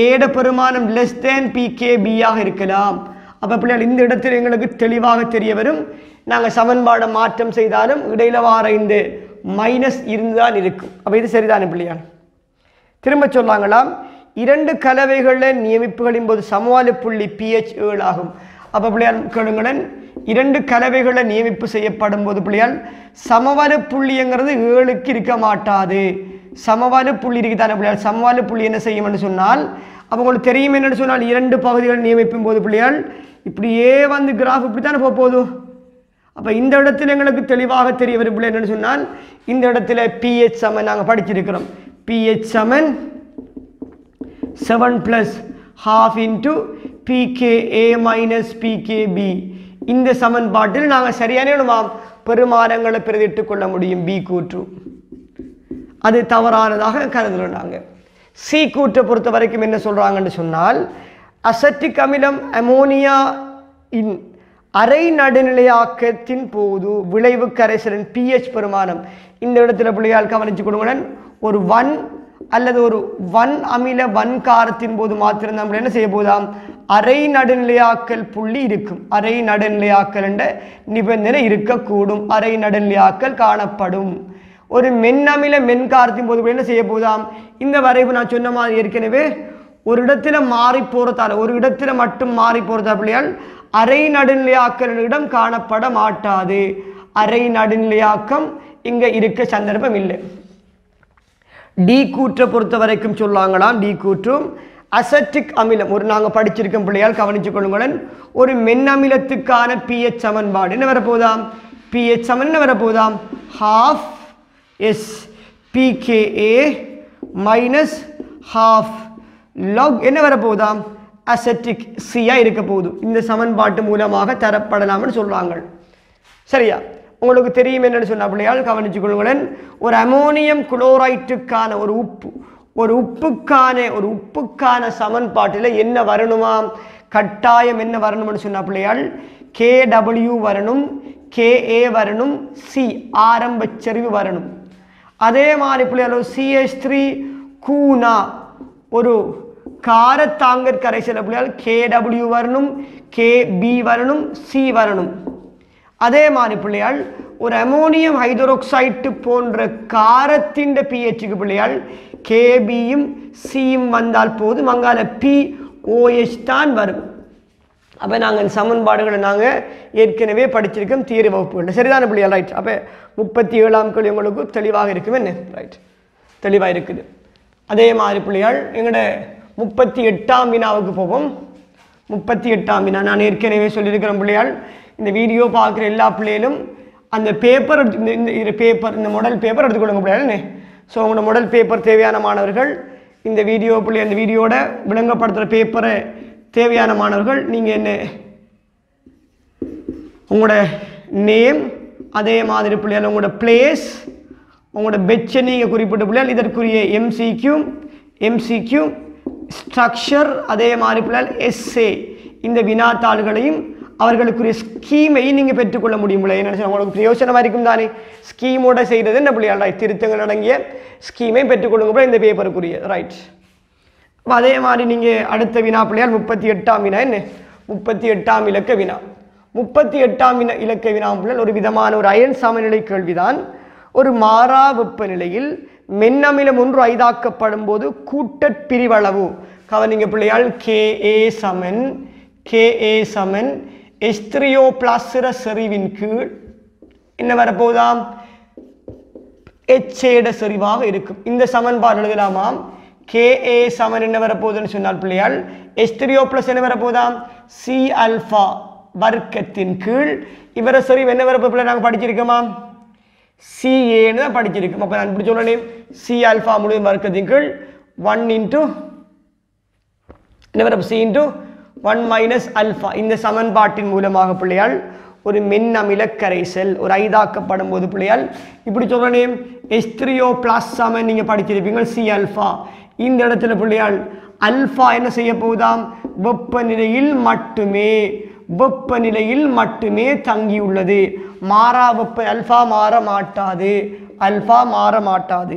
[SPEAKER 1] ஏட பெருமானம் லெஸ் தேன் பிகேபியாக இருக்கலாம். அப்போ பிள்ளைகள் இந்த இடத்தில் எங்களுக்கு தெளிவாக தெரிய வரும். நாங்கள் சமன்பாடை மாற்றம் செய்தாலும் இடையில வார இந்த மைனஸ் இருந்துதான் இருக்கும் அப்போ இது சரிதானே பிள்ளையாள் திரும்ப சொல்லாங்களாம் இரண்டு கலவைகளில் நியமிப்புகளின் போது சமவாலு புள்ளி பிஹெச் ஏழு ஆகும். அப்போ பிள்ளையால் கேளுங்களேன் இரண்டு கலவைகளில் நியமிப்பு செய்யப்படும் போது பிள்ளையால் சமவாலு புள்ளிங்கிறது ஏழுக்கு இருக்க மாட்டாது. சமவாலு புள்ளி இருக்குதானே பிள்ளையால் சமவாலு புள்ளி என்ன செய்யும்னு சொன்னால் அப்போ உங்களுக்கு தெரியும் என்னென்னு சொன்னால் இரண்டு பகுதிகள் நியமிப்பும் போது பிள்ளையால் இப்படியே வந்து கிராஃப் இப்படி தானே போக போதும் அப்போ இந்த இடத்துல எங்களுக்கு தெளிவாக தெரிய வரும் பிள்ளை சொன்னால் இந்த இடத்துல பிஹெச் சமன் நாங்கள் படிச்சிருக்கிறோம். பிஹெச் சமன் seven plus half into pKa minus pKb இந்த சமன்பாட்டில் நாங்கள் சரியான பெருமானங்களை பிரதிட்டுக் கொள்ள முடியும் பி கூற்று. அது தவறானதாக கருதுகிறோம் நாங்கள் சி கூற்றை பொறுத்த வரைக்கும் என்ன சொல்கிறாங்கன்னு சொன்னால் அசட்டிக் அமிலம் அமோனியா இன் அரை நடுநிலையாக்கத்தின் போது விளைவு கரைசலின் பிஹெச் பெருமானம் இந்த இடத்துல பிள்ளையால் கவனிச்சு கொடுங்களேன் ஒரு வன் அல்லது ஒரு வன் அமில வன் காரத்தின் போது மாத்திரம் நம்ம என்ன செய்ய போதாம்? அரை நடுநிலையாக்கல் புள்ளி இருக்கும். அரை நடுநிலையாக்கல் என்ற நிபந்தனை இருக்கக்கூடும். அரை நடுநிலையாக்கல் காணப்படும். ஒரு மென்னமில மென்காரத்தின் போது என்ன செய்ய போதாம்? இந்த வரைவு நான் சொன்ன மாதிரி ஏற்கனவே ஒரு இடத்துல மாறி போறதால ஒரு இடத்துல மட்டும் மாறி போறதா பிள்ளையால்? அரை நடுநிலையாக்கலிடம் காணப்பட மாட்டாது. அரை நடுநிலையாக்கம் இங்க இருக்க சந்தர்ப்பம் இல்லை. டி கூற்றை பொறுத்த வரைக்கும் சொல்லாங்களாம். டி கூற்றும் அசட்டிக் அமிலம். ஒரு நாங்கள் படிச்சிருக்கோம் பிள்ளையால் கவனிச்சு கொள்ளுங்களேன். ஒரு மென்னமிலத்துக்கான பிஹெச் சமன்பாடு என்ன வரப்போதாம்? பிஹெச் சமன் என்ன வரப்போதாம்? Half S pKa minus half log என்ன வரப்போதாம்? அசட்டிக் சியாக இருக்க போகுது. இந்த சமன்பாட்டு மூலமாக தரப்படலாம்னு சொல்கிறாங்க சரியா? உங்களுக்கு தெரியும் என்னன்னு சொன்ன பிள்ளையால் கவனிச்சு கொள்ளுங்களேன். ஒரு அமோனியம் குளோரைட்டுக்கான ஒரு உப்பு ஒரு உப்புக்கான ஒரு உப்புக்கான சமன்பாட்டில் என்ன வரணுமாம் கட்டாயம் என்ன வரணும்னு சொன்ன பிள்ளையால் கேடபிள்யூ வரணும் கேஏ வரணும் சி ஆரம்ப செறிவு வரணும். அதே மாதிரி பிள்ளையால் சிஎஸ் த்ரீ கூனா ஒரு காரத்தாங்கற் கரைசல் பிள்ளையால் கேடபிள்யூ வரணும் கேபி வரணும் சி வரணும். அதே மாதிரி பிள்ளையால் ஒரு அமோனியம் ஹைட்ரோக்சைட்டு போன்ற காரத்தின் பிஹெச்சுக்கு பிள்ளையால் கேபியும் சியும் வந்தால் போதும் அங்கால பி ஓஎச் தான் வரும். அப்போ நாங்கள் சமன்பாடுகளை நாங்கள் ஏற்கனவே படிச்சிருக்கோம் தியரி வகுப்புகள் சரிதான பிள்ளையால்? ரைட் அப்போ முப்பத்தி ஏழாம் கேள்வி உங்களுக்கு தெளிவாக இருக்கும் என்ன? ரைட் தெளிவாக இருக்குது. அதே மாதிரி பிள்ளையால் எங்களோட முப்பத்தி எட்டாம் வினாவுக்கு போவோம் முப்பத்தி எட்டாம் வினா. நான் ஏற்கனவே சொல்லியிருக்கிறேன் பிள்ளையால் இந்த வீடியோ பார்க்குற எல்லா பிள்ளைகளும் அந்த பேப்பர் இந்த இந்த பேப்பர் இந்த மாடல் பேப்பர் எடுத்துக்கொள்ளுங்க பிள்ளையால் ஸோ உங்களோட மாடல் பேப்பர் தேவையான மாணவர்கள் இந்த வீடியோ பிள்ளை அந்த வீடியோட விளங்கப்படுத்துகிற பேப்பரை தேவையான மாணவர்கள் நீங்கள் என்ன? உங்களோட நேம் அதே மாதிரி பிள்ளைகள் உங்களோட பிளேஸ் உங்களோட பெட்சை நீங்கள் குறிப்பிட்ட பிள்ளைகள் இதற்குரிய எம்சிக்யூ எம்சிக்யூ ஸ்ட்ரக்சர் அதே மாதிரி பிள்ளைகள் எஸ்ஏ இந்த வினாத்தாள்களையும் அவர்களுக்குரிய ஸ்கீமையும் நீங்கள் பெற்றுக்கொள்ள முடியும் பிள்ளை என்ன உங்களுக்கு பிரயோசனமாக இருக்கும் தானே? ஸ்கீமோட செய்கிறது என்ன பிள்ளைகள் திருத்தங்கள் அடங்கிய ஸ்கீமையும் பெற்றுக்கொள்ளுங்க பிள்ளை இந்த பேப்பருக்குரிய ரைட் அதே மாதிரி நீங்கள் அடுத்த வினா பிள்ளையால் முப்பத்தி எட்டாம் வினா என்ன? முப்பத்தி எட்டாம் இலக்க வினா. முப்பத்தி எட்டாம் வினா இலக்க வினா பிள்ளைகள் ஒரு விதமான ஒரு அயன் சமநிலை கேள்விதான். ஒரு மாறா வெப்பநிலையில் மென்னமிலம் ஒன்று ஐதாக்கப்படும் போது கூட்டற் பிரிவளவு. கவனிங்க பிள்ளையால் K A Saman K A சமன் எஸ்திரியோ பிளாசிர செறிவின் கீழ் என்ன வரப்போதாம் எச்சேட செறிவாக இருக்கும். இந்த சமன்பாடு எழுதலாமாம்? கே ஏ சமன் என்ன வரப்போகுதுன்னு சொன்னால் பிள்ளையால் எஸ்திரியோ பிளஸ் என்ன வரப்போதாம் சி அல்ஃபா வர்க்கத்தின் கீழ். இவர செறிவு என்ன வரப்போ பிள்ளை? நாங்கள் படிச்சிருக்கோமா சிஏன்னு தான் படிச்சிருக்கோம் அப்போ நான் இப்படி சொல்லணும். சி அல்ஃபா முழுவதும் வர்க்கத்தின் கீழ் ஒன் இன்ட்டு என்ன வரும்? C into one minus alpha இந்த சமன்பாட்டின் மூலமாக பிள்ளையால் ஒரு மென்னமில கரைசல் ஒரு ஐதாக்கப்படும் போது பிள்ளையால் இப்படி சொல்கிறேன் எஸ்திரியோ பிளஸ் சமன் நீங்கள் படிச்சிருப்பீங்க. சி அல்ஃபா இந்த இடத்துல பிள்ளையால் அல்ஃபா என்ன செய்ய போகுதாம்? வெப்பநிலையில் மட்டுமே வெப்பநிலையில் மட்டுமே தங்கியுள்ளது. மாறா வப்பு அல்ஃபா மாற மாட்டாது அல்ஃபா மாற மாட்டாது.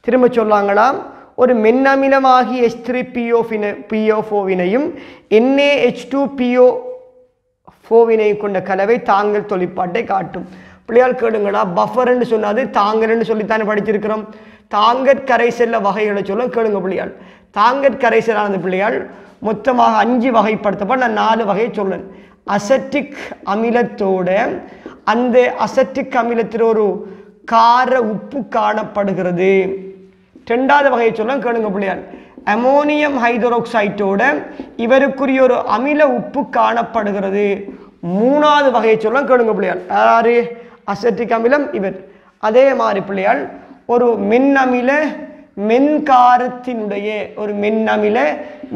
[SPEAKER 1] திரும்ப சொல்லாங்களாம் ஒரு மென்னமிலமாகி எச் த்ரீ பிஓஃபின பிஓஃபோவினையும் என்ஏ ஹெச் டூ பிஓ ஃபோவினையும் கொண்ட கலவை தாங்கல் தொழிற்பாட்டை காட்டும். பிள்ளையால் கேளுங்களா பஃபர்ன்னு சொன்னாது தாங்கல்னு சொல்லித்தானே படிச்சிருக்கிறோம். தாங்கற் கரைசல்ல வகைகளை சொல்ல கேளுங்க பிள்ளையால். தாங்கற் கரைசலானது பிள்ளையால் மொத்தமாக அஞ்சு வகைப்படுத்தப்பட நான் நாலு வகையை சொல்லுவேன் அசட்டிக் அமிலத்தோட அந்த அசட்டிக் அமிலத்தில் ஒரு கார உப்பு காணப்படுகிறது. ரெண்டாவது வகையை சொல்ல கேளுங்க பிள்ளையார். அமோனியம் ஹைட்ரோக்சைட்டோட இவருக்குரிய ஒரு அமில உப்பு காணப்படுகிறது. மூணாவது வகையை சொல்ல கேளுங்க பிள்ளையார். யாரு? அசட்டிக் அமிலம் இவர். அதே மாதிரி பிள்ளையால் ஒரு மின் அமில மென்காரத்தினுடைய ஒரு மென்னமில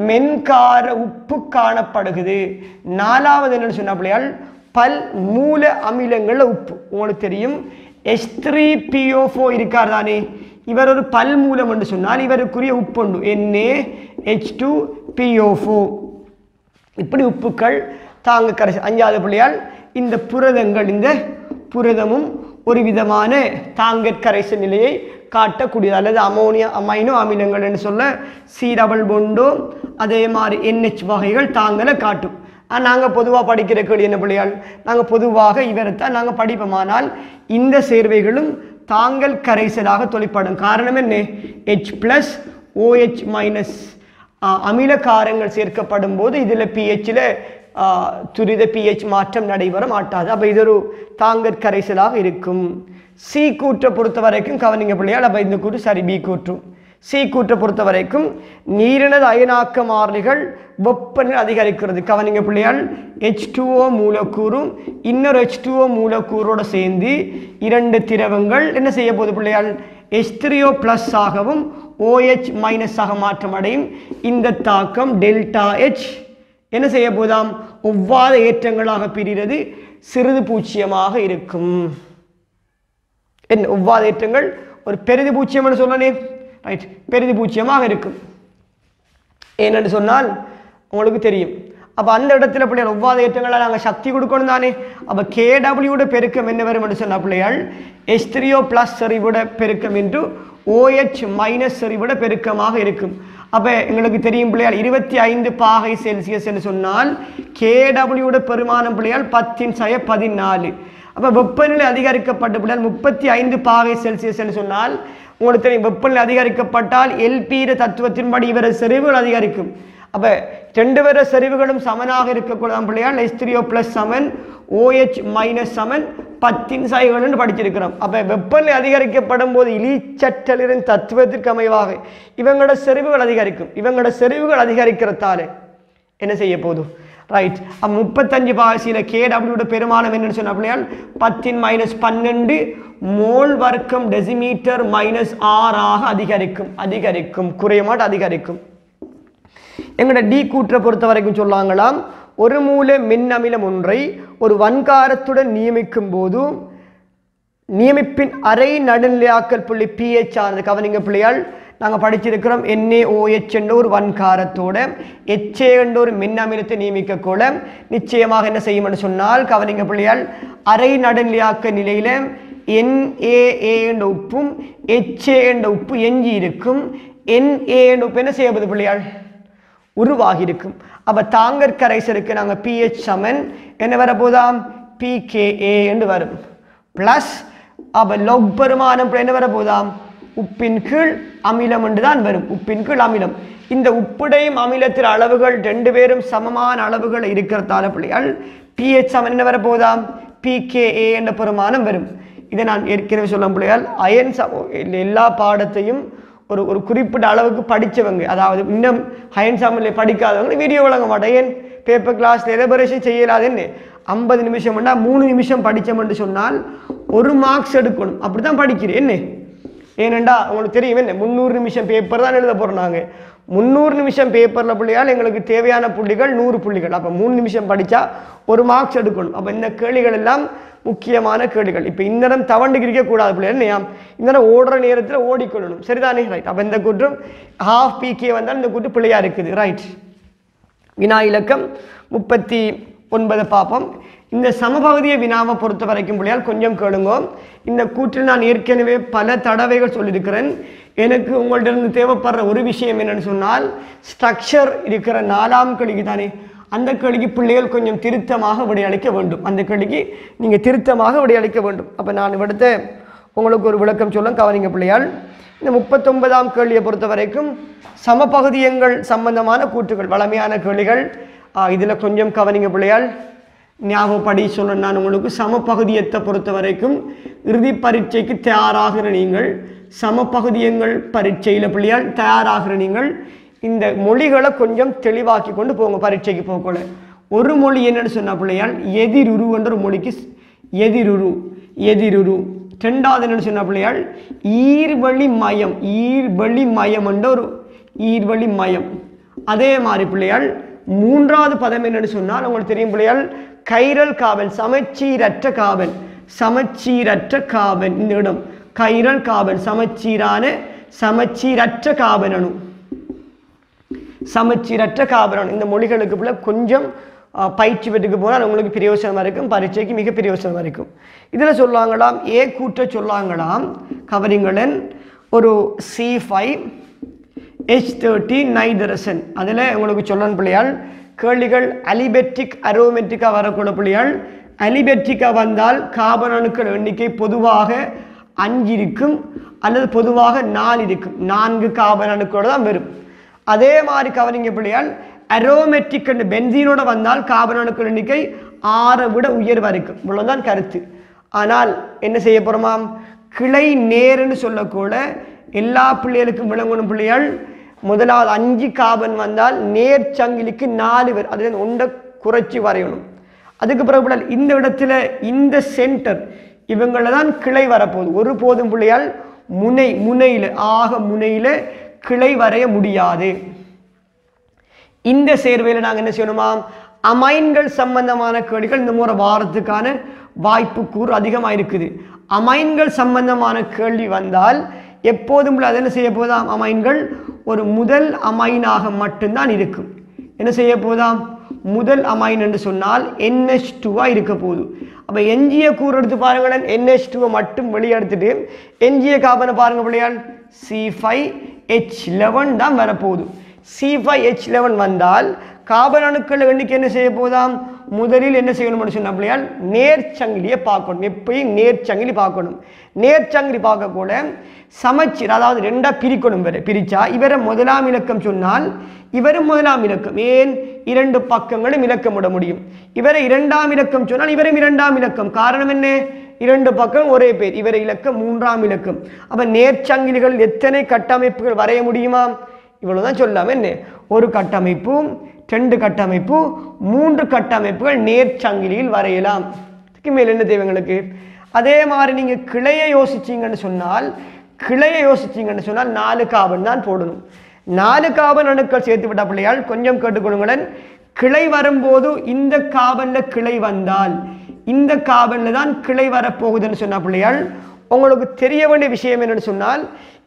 [SPEAKER 1] மென்கார உப்பு காணப்படுகிறது. நாலாவது என்னன்னு சொன்ன பல் மூல அமிலங்களில் உப்பு. உங்களுக்கு தெரியும் எஸ் த்ரீ பிஓஃபோ இருக்கார் தானே இவர் ஒரு பல் மூலம் என்று சொன்னால் இவருக்குரிய உப்பு உண்டு. என்ஏ ஹெச் டூ பிஓஃபோ இப்படி உப்புக்கள் தாங்க கரைசி அஞ்சாவது பிள்ளையால் இந்த புரதங்கள் இந்த புரதமும் ஒரு விதமான தாங்கற் கரைசல் நிலையை காட்டக்கூடியது. அல்லது அமோனியா அமைனோ அமிலங்கள் என்று சொல்ல சி டபுள் பொண்டோ அதே மாதிரி என்ஹெச் வகைகள் தாங்களை காட்டும். நாங்கள் பொதுவாக படிக்கிற கேள்வி என்ன பிள்ளையால் நாங்கள் பொதுவாக இவரைத்தான் நாங்கள் படிப்போமானால் இந்த சேர்வைகளும் தாங்கள் கரைசலாக தொழிற்படும். காரணம் என்ன? ஹெச் ப்ளஸ் ஓஹெச் மைனஸ் அமில காரங்கள் சேர்க்கப்படும் போது இதில் பிஹெச்சில் துரித பிஹெச் மாற்றம் நடைபெற மாட்டாது. அப்போ இது ஒரு தாங்கற் கரைசலாக இருக்கும். சி கூற்றை பொறுத்த வரைக்கும் கவனிங்க பிள்ளையால் அப்போ இந்த கூற்று சரி பி கூட்டும் சி கூற்றை பொறுத்த வரைக்கும் நீரினது அயனாக்க மாறிலிகள் வெப்பநிலை அதிகரிக்கிறது. கவனிங்க பிள்ளையால் ஹெச் டூஓ மூலக்கூறும் இன்னொரு ஹெச் டூஓ சேர்ந்து இரண்டு திரவங்கள். என்ன செய்ய போகுது பிள்ளையால் எஸ்திரியோ ப்ளஸ் ஆகவும் ஓஹெச் மைனஸ் ஆக மாற்றம் அடையும். இந்த தாக்கம் டெல்டா ஹெச் என்ன செய்ய போதாம்? ஒவ்வாத ஏற்றங்களாக பிரிகிறது. சிறிது பூச்சியமாக இருக்கும். என்ன ஒவ்வாத ஏற்றங்கள் ஒரு பெரிது பூச்சியம்னு சொல்லனே ரைட் பெரிது பூச்சியமாக இருக்கும். ஏனென்று சொன்னால் உங்களுக்கு தெரியும். அப்போ அந்த இடத்துல பிள்ளைகள் ஒவ்வாத ஏற்றங்களை நாங்கள் சக்தி கொடுக்கணும் தானே. அப்போ கேடபிள்யூட பெருக்கம் என்ன வரும் என்று சொன்ன பிள்ளைகள் எஸ்திரியோ ப்ளஸ் செறிவிட பெருக்கம் என்று ஓஹெச் மைனஸ் செறிவிட பெருக்கமாக இருக்கும். அப்போ எங்களுக்கு தெரியும் பிள்ளையால் இருபத்தி ஐந்து பாகை செல்சியஸ் என்று சொன்னால் கேடபிள்யூட பெருமானம் பிள்ளையால் பத்தின் சய பதினாலு. அப்போ வெப்பநிலை அதிகரிக்கப்பட்ட பிள்ளையால் முப்பத்தி ஐந்து பாகை செல்சியஸ் சொன்னால் உங்களுக்கு தெரியும் வெப்பநிலை அதிகரிக்கப்பட்டால் எல்பீர தத்துவத்தின்படி இவர செறிவுகள் அதிகரிக்கும். அப்போ ரெண்டு பேர செறிவுகளும் சமனாக இருக்கக்கூடாது பிள்ளையால் எஸ்திரியோ ப்ளஸ் சமன் ஓஹெச் மைனஸ் சமன் பத்தின் சாய்கள்னு படிச்சிருக்கிறோம். அப்போ வெப்பநிலை அதிகரிக்கப்படும் போது இலிச்சட்டலின் தத்துவத்திற்கு அமைவாக இவங்களோட செறிவுகள் அதிகரிக்கும். இவங்களோட செறிவுகள் அதிகரிக்கிறதால என்ன செய்ய போதும்? ரைட் முப்பத்தஞ்சு பாசியில் கேடபிள்யூட பெருமானம் என்னன்னு சொன்ன அப்படியால் பத்தின் மைனஸ் பன்னெண்டு மோல் வர்க்கம் டெசிமீட்டர் மைனஸ் ஆறாக அதிகரிக்கும். அதிகரிக்கும். குறைய மாட்டு அதிகரிக்கும். எங்களோட டி கூற்றை பொறுத்த வரைக்கும் சொல்லாங்களாம். ஒரு மூல மின் அமிலம் ஒன்றை ஒரு வன்காரத்துடன் நியமிக்கும் போது நியமிப்பின் அரை நடுநிலையாக்கல் புள்ளி பிஹெச் ஆனது. கவனிங்க பிள்ளையால் நாங்கள் படிச்சிருக்கிறோம் என்ஏ ஓஎச் என்ற ஒரு வன்காரத்தோடு எச்ஏ என்ற ஒரு மின் அமிலத்தை நியமிக்கக்கூட நிச்சயமாக என்ன செய்யும்னு சொன்னால் கவனிங்க பிள்ளையால் அரை நடுநிலையாக்க நிலையில் என்ஏஏ என்ற உப்பும் எச்ஏ என்ற உப்பு எஞ்சி இருக்கும். என்ஏ என்ற உப்பு என்ன செய்யப்படுது பிள்ளையால் உருவாகி இருக்கும் அப்போ தாங்கற் கரைசருக்கு நாங்கள் பிஹெச் சமன். என்ன வரப்போதாம் பிகேஏ என்று வரும். ப்ளஸ் அப்போ லொக் பெருமானம் என்ன வரப்போதாம் உப்பின் கீழ் அமிலம் என்று தான் வரும். உப்பின் கீழ் அமிலம். இந்த உப்புடையும் அமிலத்தின் அளவுகள் ரெண்டு பேரும் சமமான அளவுகள் இருக்கிறதால பிள்ளைகள் பிஹெச் சமன் என்ன வரப்போதாம் பிகேஏ என்ற பெருமானம் வரும். இதை நான் ஏற்கனவே சொல்ல பிள்ளைகள். அயன் எல்லா பாடத்தையும் ஒரு ஒரு குறிப்பிட்ட அளவுக்கு படித்தவங்க அதாவது இன்னும் ஹயன் சாமில் படிக்காதவங்க வீடியோ வழங்க மாட்டேன். ஏன்? பேப்பர் கிளாஸ் எலபரேஷன் செய்யலாதுன்னு. ஐம்பது நிமிஷம் மூணு நிமிஷம் படித்தோம்னு சொன்னால் ஒரு மார்க்ஸ் எடுக்கணும். அப்படி தான் படிக்கிறேன். என்ன? ஏனெண்டா உங்களுக்கு தெரியும் என்ன? முந்நூறு நிமிஷம் பேப்பர் தான் எழுத போகிறோம் நாங்கள் முந்நூறு நிமிஷம் பேப்பரில் புள்ளியால் எங்களுக்கு தேவையான புள்ளிகள் நூறு புள்ளிகள். அப்போ மூணு நிமிஷம் படித்தா ஒரு மார்க்ஸ் எடுக்கணும். அப்போ இந்த கேள்விகள் எல்லாம் முக்கியமான கேள்விகள். இப்போ இந்த நேரம் தவண்டுக்கு இருக்கக்கூடாது பிள்ளைகள் இல்லையா இந்த நேரம் ஓடுற நேரத்தில் ஓடிக்கொள்ளணும். சரிதானே? ரைட் அப்போ இந்த கூற்றும் ஹாஃப் பிகே வந்தால் இந்த கூட்டு பிள்ளையாக இருக்குது. ரைட் வினா இலக்கம் முப்பத்தி ஒன்பது பார்ப்போம் இந்த சமபகுதிய வினாவை பொறுத்த வரைக்கும் பிள்ளையால் கொஞ்சம் கேளுங்க. இந்த கூற்றில் நான் ஏற்கனவே பல தடவைகள் சொல்லியிருக்கிறேன். எனக்கு உங்கள்கிட்ட இருந்து தேவைப்படுற ஒரு விஷயம் என்னன்னு சொன்னால் ஸ்ட்ரக்சர் இருக்கிற நாலாம் கழிக்கு தானே. அந்த கேள்விக்கு பிள்ளைகள் கொஞ்சம் திருத்தமாக விடையளிக்க வேண்டும். அந்த கேள்விக்கு நீங்கள் திருத்தமாக விடையளிக்க வேண்டும். அப்போ நான் இவிடத்த உங்களுக்கு ஒரு விளக்கம் சொல்ல கவனிங்க பிள்ளையால் இந்த முப்பத்தொன்பதாம் கேள்வியை பொறுத்த வரைக்கும் சமபகுதியங்கள் சம்பந்தமான கூற்றுகள் வளமையான கேள்விகள் இதில் கொஞ்சம் கவனிங்க பிள்ளையால் ஞாபகப்படி சொல்ல நான் உங்களுக்கு சமப்பகுதியத்தை பொறுத்த வரைக்கும் இறுதி பரீட்சைக்கு தயாராகிற நீங்கள் சமப்பகுதியங்கள் பரீட்சையில் பிள்ளையால் தயாராகிற நீங்கள் இந்த மொழிகளை கொஞ்சம் தெளிவாக்கி கொண்டு போங்க பரீட்சைக்கு போகக்கூட ஒரு மொழி என்னன்னு சொன்ன பிள்ளையால் எதிருருன்ற ஒரு மொழிக்கு எதிருரு எதிருரு. ரெண்டாவது என்னன்னு சொன்ன பிள்ளையால் ஈர்வழி மயம் ஈர்வழி மயம் என்ற ஒரு ஈர்வழி மயம். அதே மாதிரி பிள்ளையால் மூன்றாவது பதம் என்னன்னு சொன்னால் உங்களுக்கு தெரியும் பிள்ளையால் கைரல் காவல் சமச்சீரற்ற காவல் சமச்சீரற்ற காவல் இந்த இடம். கைரல் காவல் சமச்சீரான சமச்சீரற்ற காவலனு சமச்சீரற்ற காவலன் இந்த மொழிகளுக்கு பிள்ளை கொஞ்சம் பயிற்சி பெற்றுக்கு போனால் உங்களுக்கு பிரயோசனமாக இருக்கும் பரீட்சைக்கு மிக பிரயோசனமாக இருக்கும். இதில் சொல்லாங்களாம் ஏ கூற்ற சொல்லாங்களாம் கவரிங்களன் ஒரு சி ஃபைவ் ஹெச் தேர்ட்டி நைதரசன் அதில் உங்களுக்கு சொல்லணும் பிள்ளையால் கேள்விகள் அலிபெட்ரிக் அரோமெட்ரிக்காக வரக்கூடிய பிள்ளையால் அலிபெட்ரிக்காக வந்தால் கார்பன் அணுக்கள் எண்ணிக்கை பொதுவாக அஞ்சு இருக்கும் அல்லது பொதுவாக நாலு இருக்கும். நான்கு கார்பன் அணுக்களோடு தான் வரும். அதே மாதிரி கவனிங்க பிள்ளையால் அரோமெட்ரிக் என்று பென்சீனோட வந்தால் கார்பன் அணுக்கள் எண்ணிக்கை ஆறை விட உயர்வாக இருக்கும். இவ்வளோதான் கருத்து. ஆனால் என்ன செய்ய போகிறோமாம் கிளை நேருன்னு சொல்லக்கூட எல்லா பிள்ளைகளுக்கும் விளங்கணும் பிள்ளைகள் முதலாவது அஞ்சு காபன் வந்தால் நேர் சங்கிலிக்கு நாலு பேர். அதில் ஒன்றை குறைச்சி வரையணும். அதுக்கு பிறகு இந்த இடத்துல இந்த சென்டர் இவங்கள தான் கிளை வரப்போகுது. ஒரு போதும் பிள்ளையால் முனை முனையில் ஆக முனையில் கிளை வரைய முடியாது. இந்த சேர்வையில் நாங்கள் என்ன செய்யணுமாம் அமைன்கள் சம்பந்தமான கேள்விகள் இந்த முறை வாரத்துக்கான வாய்ப்பு கூறு அதிகமாக இருக்குது அமைன்கள் சம்பந்தமான கேள்வி வந்தால் எப்போதும் போல அது என்ன செய்ய போதாம்? அமைன்கள் ஒரு முதல் அமைனாக மட்டும்தான் இருக்கும். என்ன செய்ய போதாம்? முதல் அமைன் என்று சொன்னால் என்ஹெச் டூவாக இருக்க போகுது. அப்போ எஞ்சிய கூறு எடுத்து பாருங்களேன். என்ஹெச் டூவை மட்டும் வெளியெடுத்துட்டு எஞ்சிய காபனை பாருங்க பிள்ளையால் சி ஃபைவ் ஹெச் லெவன் தான் வரப்போகுது. சி ஃபைவ் ஹெச் லெவன் வந்தால் காபன் அணுக்கள் எண்ணிக்கை என்ன செய்ய போதாம்? முதலில் என்ன செய்யணும்னு சொன்ன அப்படியால் நேர்ச்சங்கிலியை பார்க்கணும். எப்பயும் நேர்ச்சங்கிலி பார்க்கணும். நேர்ச்சங்கிலி பார்க்கக்கூட சமச்சீர் அதாவது ரெண்டாக பிரிக்கணும் இவரை. பிரித்தா இவரை முதலாம் இலக்கம் சொன்னால் இவரும் முதலாம் இலக்கம். ஏன்? இரண்டு பக்கங்களும் இலக்கமிட முடியும். இவரை இரண்டாம் இலக்கம் சொன்னால் இவரும் இரண்டாம் இலக்கம். காரணம் என்ன? இரண்டு பக்கம் ஒரே பேர். இவரை இலக்கம் மூன்றாம் இலக்கம். அப்போ நேர்ச்சங்கிலிகள் எத்தனை கட்டமைப்புகள் வரைய முடியுமா? இவ்வளோதான் சொல்லாமல் என்ன? ஒரு கட்டமைப்பும் ரெண்டு கட்டமைப்பு மூன்று கட்டமைப்புகள் நேர்ச்சங்கிலியில் வரையலாம். இதுக்கு மேல் என்ன தேவை எங்களுக்கு அதே மாதிரி நீங்கள் கிளையை யோசிச்சீங்கன்னு சொன்னால் கிளையை யோசிச்சிங்கன்னு சொன்னால் நாலு காபன் தான் போடணும். நாலு காபன் அணுக்கள் சேர்த்து விட்ட பிள்ளையால் கொஞ்சம் கேட்டுக்கொள்ளுங்களேன். கிளை வரும்போது இந்த காபனில் கிளை வந்தால் இந்த காபனில் தான் கிளை வரப்போகுதுன்னு சொன்ன பிள்ளையால் உங்களுக்கு தெரிய வேண்டிய விஷயம் என்னன்னு சொன்னால்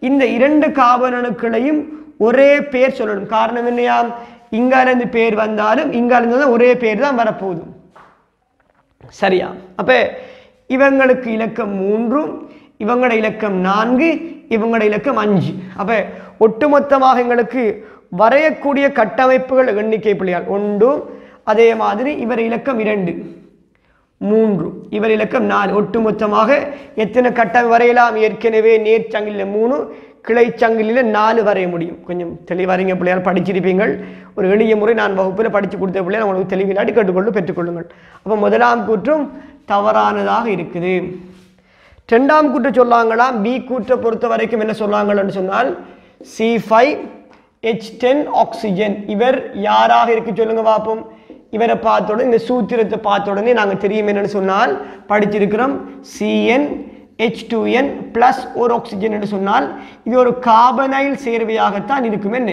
[SPEAKER 1] இந்த இரண்டு காபன் அணுக்களையும் ஒரே பேர் சொல்லணும். காரணம் என்னையா? இங்கேருந்து பேர் வந்தாலும் இங்கேருந்து தான் ஒரே பேர் தான் வரப்போகுது. சரியா? அப்போ இவங்களுக்கு இலக்கம் மூன்றும் இவங்களோட இலக்கம் நான்கு இவங்களோட இலக்கம் அஞ்சு. அப்ப ஒட்டுமொத்தமாக எங்களுக்கு வரையக்கூடிய கட்டமைப்புகள் எண்ணிக்கை பிள்ளையால் ஒன்றும் அதே மாதிரி இவர் இலக்கம் இரண்டு மூன்று இவர் இலக்கம் நாலு. ஒட்டுமொத்தமாக எத்தனை கட்டம் வரையலாம்? ஏற்கனவே நேர்ச்சங்கில் மூணு கிளை சங்கிலியில் நாலு வரைய முடியும். கொஞ்சம் தெளிவாரிங்க பிள்ளையால் படிச்சிருப்பீங்கள். ஒரு எளிய முறை நான் வகுப்பில் படித்து கொடுத்த பிள்ளையால் உங்களுக்கு தெளிவில்லாட்டி கேட்டுக்கொண்டு பெற்றுக்கொள்ளுங்கள். அப்போ முதலாம் கூற்றும் தவறானதாக இருக்குது. ரெண்டாம் கூற்று சொல்லாங்களாம் பி கூற்றை பொறுத்த வரைக்கும் என்ன சொல்லாங்கள்னு சொன்னால் C five H ten oxygen இவர் யாராக இருக்கு சொல்லுங்க பார்ப்போம். இவரை பார்த்த உடனே இந்த சூத்திரத்தை பார்த்த உடனே நாங்கள் தெரியும் என்னன்னு சொன்னால் படிச்சிருக்கிறோம் சிஎன் H2n ப்ளஸ் ஒரு ஆக்சிஜன் என்று சொன்னால் இது ஒரு கார்பனைல் சேர்வையாகத்தான் இருக்கும் என்ன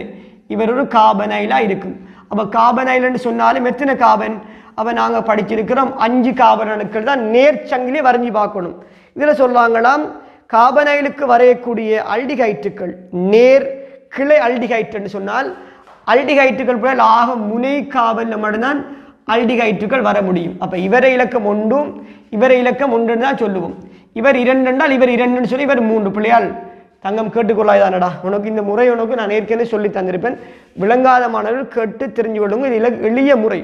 [SPEAKER 1] இவர் ஒரு கார்பனைலாக இருக்கும். அப்போ கார்பனைல்னு சொன்னாலும் எத்தனை கார்பன் அப்போ நாங்கள் படிச்சிருக்கிறோம் அஞ்சு கார்பன் அணுக்கள் தான் நேர்ச்சங்கிலே வரைஞ்சி பார்க்கணும். இதில் சொல்லுவாங்களாம் கார்பனைலுக்கு வரையக்கூடிய அல்டிகைட்டுகள் நேர் கிளை அல்டிஹைட்டுன்னு சொன்னால் அல்டிகைட்டுகள் போல ஆக முனை காவலில் மட்டும்தான் அல்டிஹைட்டுகள் வர முடியும். அப்போ இவரை இலக்கம் ஒன்றும் இவரை இலக்கம் ஒன்றுன்னு தான் சொல்லுவோம். இவர் இரண்டு என்றால் இவர் இரண்டுன்னு சொல்லி இவர் மூன்று பிள்ளையால் தங்கம் கேட்டுக்கொள்ளாய்தானடா உனக்கு இந்த முறை உனக்கு நான் ஏற்கனவே சொல்லி தந்திருப்பேன். விளங்காத மாணவர்கள் கேட்டு தெரிஞ்சு கொள்ளுங்க. இது எளிய முறை.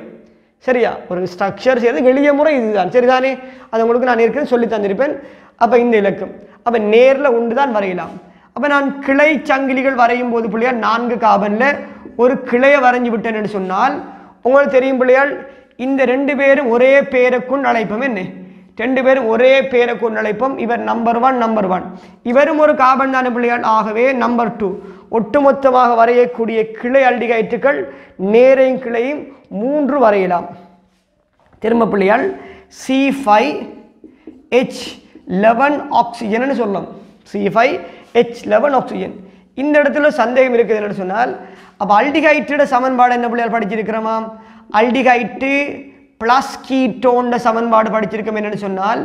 [SPEAKER 1] சரியா? ஒரு ஸ்ட்ரக்சர் செய்யறது எளிய முறை இதுதான். சரிதானே? அது உங்களுக்கு நான் ஏற்கனவே சொல்லி தந்திருப்பேன். அப்போ இந்த இலக்கம் அப்போ நேரில் உண்டு தான் வரையலாம். அப்போ நான் கிளை சங்கிலிகள் வரையும் போது பிள்ளையால் நான்கு காபனில் ஒரு கிளையை வரைஞ்சி விட்டேன்னு சொன்னால் உங்களுக்கு தெரியும் பிள்ளையால் இந்த ரெண்டு பேரும் ஒரே பேரை கொண்டு அழைப்போம். என்ன? ரெண்டு பேரும் ஒரே பேரை கொண்டு அழைப்போம் இவர் நம்பர் ஒன் நம்பர் ஒன் இவரும் ஒரு காபன் தான பிள்ளையான் ஆகவே நம்பர் டூ ஒட்டுமொத்தமாக வரையக்கூடிய கிளை அல்டிகைட்டுகள் நேரையும் கிளையும் மூன்று வரையலாம். திரும்ப பிள்ளையால் C five H eleven oxygen சொல்லலாம் C five H eleven oxygen இந்த இடத்துல சந்தேகம் இருக்குது என்று சொன்னால் அப்போ அல்டிகைட்டோட சமன்பாடு என்ன பிள்ளையால் படிச்சிருக்கிறோமா அல்டிகைட்டு ப்ளஸ் கீட்டோன்ற சமன்பாடு படிச்சிருக்கோம் என்னென்னு சொன்னால்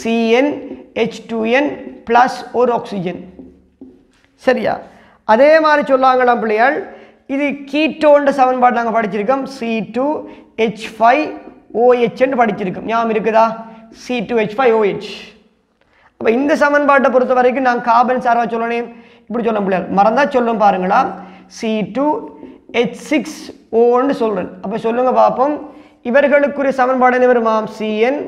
[SPEAKER 1] C n H two N plus ஒரு ஆக்சிஜன் சரியா? அதே மாதிரி சொல்லாங்களாம் பிள்ளையாள் இது கீட்டோன்ற சமன்பாடு நாங்கள் படிச்சிருக்கோம். சி டூ ஹெச் ஃபைவ் ஓஹெச்ன்னு படிச்சிருக்கோம். ஞாபகம் இருக்குதா? C two H five OH அப்போ இந்த சமன்பாட்டை பொறுத்த வரைக்கும் நான் கார்பன் சார்வா சொல்லணும். இப்படி சொல்ல முடியாது மறந்தா சொல்லும் பாருங்களா சி டூ ஹெச் சிக்ஸ் ஓன்னு சொல்கிறேன் அப்போ சொல்லுங்கள் பார்ப்போம் இவர்களுக்குரிய சமன்பாடு என்ன வருமாம்? C n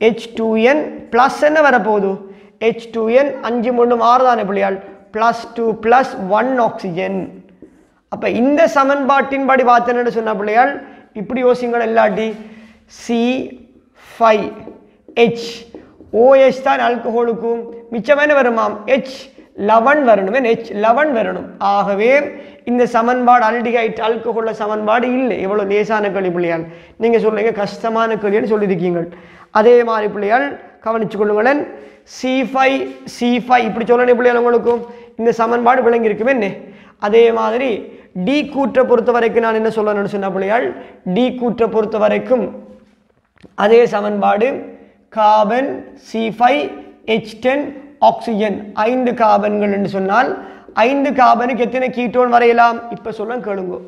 [SPEAKER 1] H two N plus என்ன வரப்போகுது? ஹெச் டூ என் அஞ்சு மூணு ஆறு தானே பிள்ளையாள் plus two plus one oxygen அப்போ இந்த சமன்பாட்டின் சமன்பாட்டின்படி பார்த்தேன்னு சொன்ன பிள்ளையால்? இப்படி யோசிங்கள் இல்லாட்டி. சி ஃபைவ் ஹெச் ஓஎச் தான் ஆல்கஹோலுக்கும் மிச்சம் என்ன வருமாம்? ஹெச் லெவன் வரணும் ஹெச் லெவன் வரணும். ஆகவே இந்த சமன்பாடு அல்டிகைட் ஆல்கஹோல்ல சமன்பாடு இல்லை. எவ்வளோ லேசான கேள்வி பிள்ளையால். நீங்கள் சொல்லுங்க கஷ்டமான கேள்வின்னு சொல்லியிருக்கீங்க அதே மாதிரி பிள்ளையால் கவனிச்சு கொள்ளுங்களேன். சி ஃபை சி ஃபை இப்படி சொல்லணும் பிள்ளையால் உங்களுக்கும் இந்த சமன்பாடு விளங்கி இருக்குமே என்ன? அதே மாதிரி டி கூற்றை பொறுத்த வரைக்கும் நான் என்ன சொல்லணும்னு சொன்ன பிள்ளையால் டி கூற்றை பொறுத்த வரைக்கும் அதே சமன்பாடு carbon C five H ten oxygen ஐந்து கார்பன்கள் என்று சொன்னால் ஐந்து காபனுக்கு எத்தனை கீட்டோன் வரையலாம்? இப்போ சொல்ல கேளுங்கோ.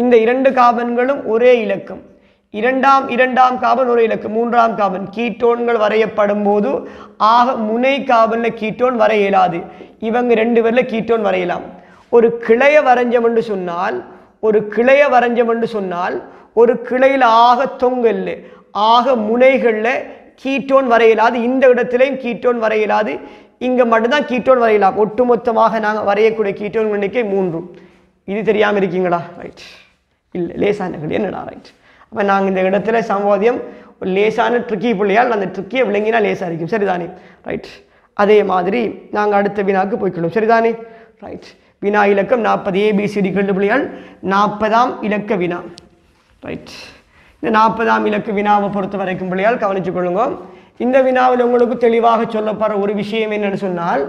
[SPEAKER 1] இந்த இரண்டு காபன்களும் ஒரே இலக்கம். இரண்டாம் இரண்டாம் காபன் ஒரு இலக்கம். மூன்றாம் காபன் கீட்டோன்கள் வரையப்படும் போது ஆக முனை காபனில் கீட்டோன் வர இயலாது இவங்க ரெண்டு பேரில் கீட்டோன் வரையலாம். ஒரு கிளைய வரைஞ்சம் என்று சொன்னால் ஒரு கிளைய வரைஞ்சம் என்று சொன்னால் ஒரு கிளையில் ஆக தொங்கல் ஆக முனைகளில் கீட்டோன் வரையலாது. இந்த இடத்துலையும் கீட்டோன் வரையலாது. இங்கே மட்டும்தான் கீட்டோன் வரையலாம். ஒட்டுமொத்தமாக நாங்கள் வரையக்கூடிய கீட்டோன் எண்ணிக்கை மூன்று. இது தெரியாமல் இருக்கீங்களா? ரைட் இல்லை லேசான என்னடா ரைட் அப்போ நாங்கள் இந்த இடத்துல சம்பாதியம் ஒரு லேசான ட்ரிக்கி பிள்ளையால் அந்த ட்ரிக்கியை விளங்கினா லேசாக இருக்கும். சரிதானே? ரைட் அதே மாதிரி நாங்கள் அடுத்த வினாக்கு போய்க்கணும் சரிதானே? ரைட் வினா இலக்கம் நாற்பது ஏபிசிடி கண்டு பிள்ளையால் நாற்பதாம் இலக்க வினா. ரைட் இந்த நாற்பதாம் இலக்கு வினாவை பொறுத்த வரைக்கும் பிள்ளையால் கவனிச்சு கொள்ளுங்க இந்த வினாவில் உங்களுக்கு தெளிவாக சொல்லப்படுற ஒரு விஷயம் என்னன்னு சொன்னால்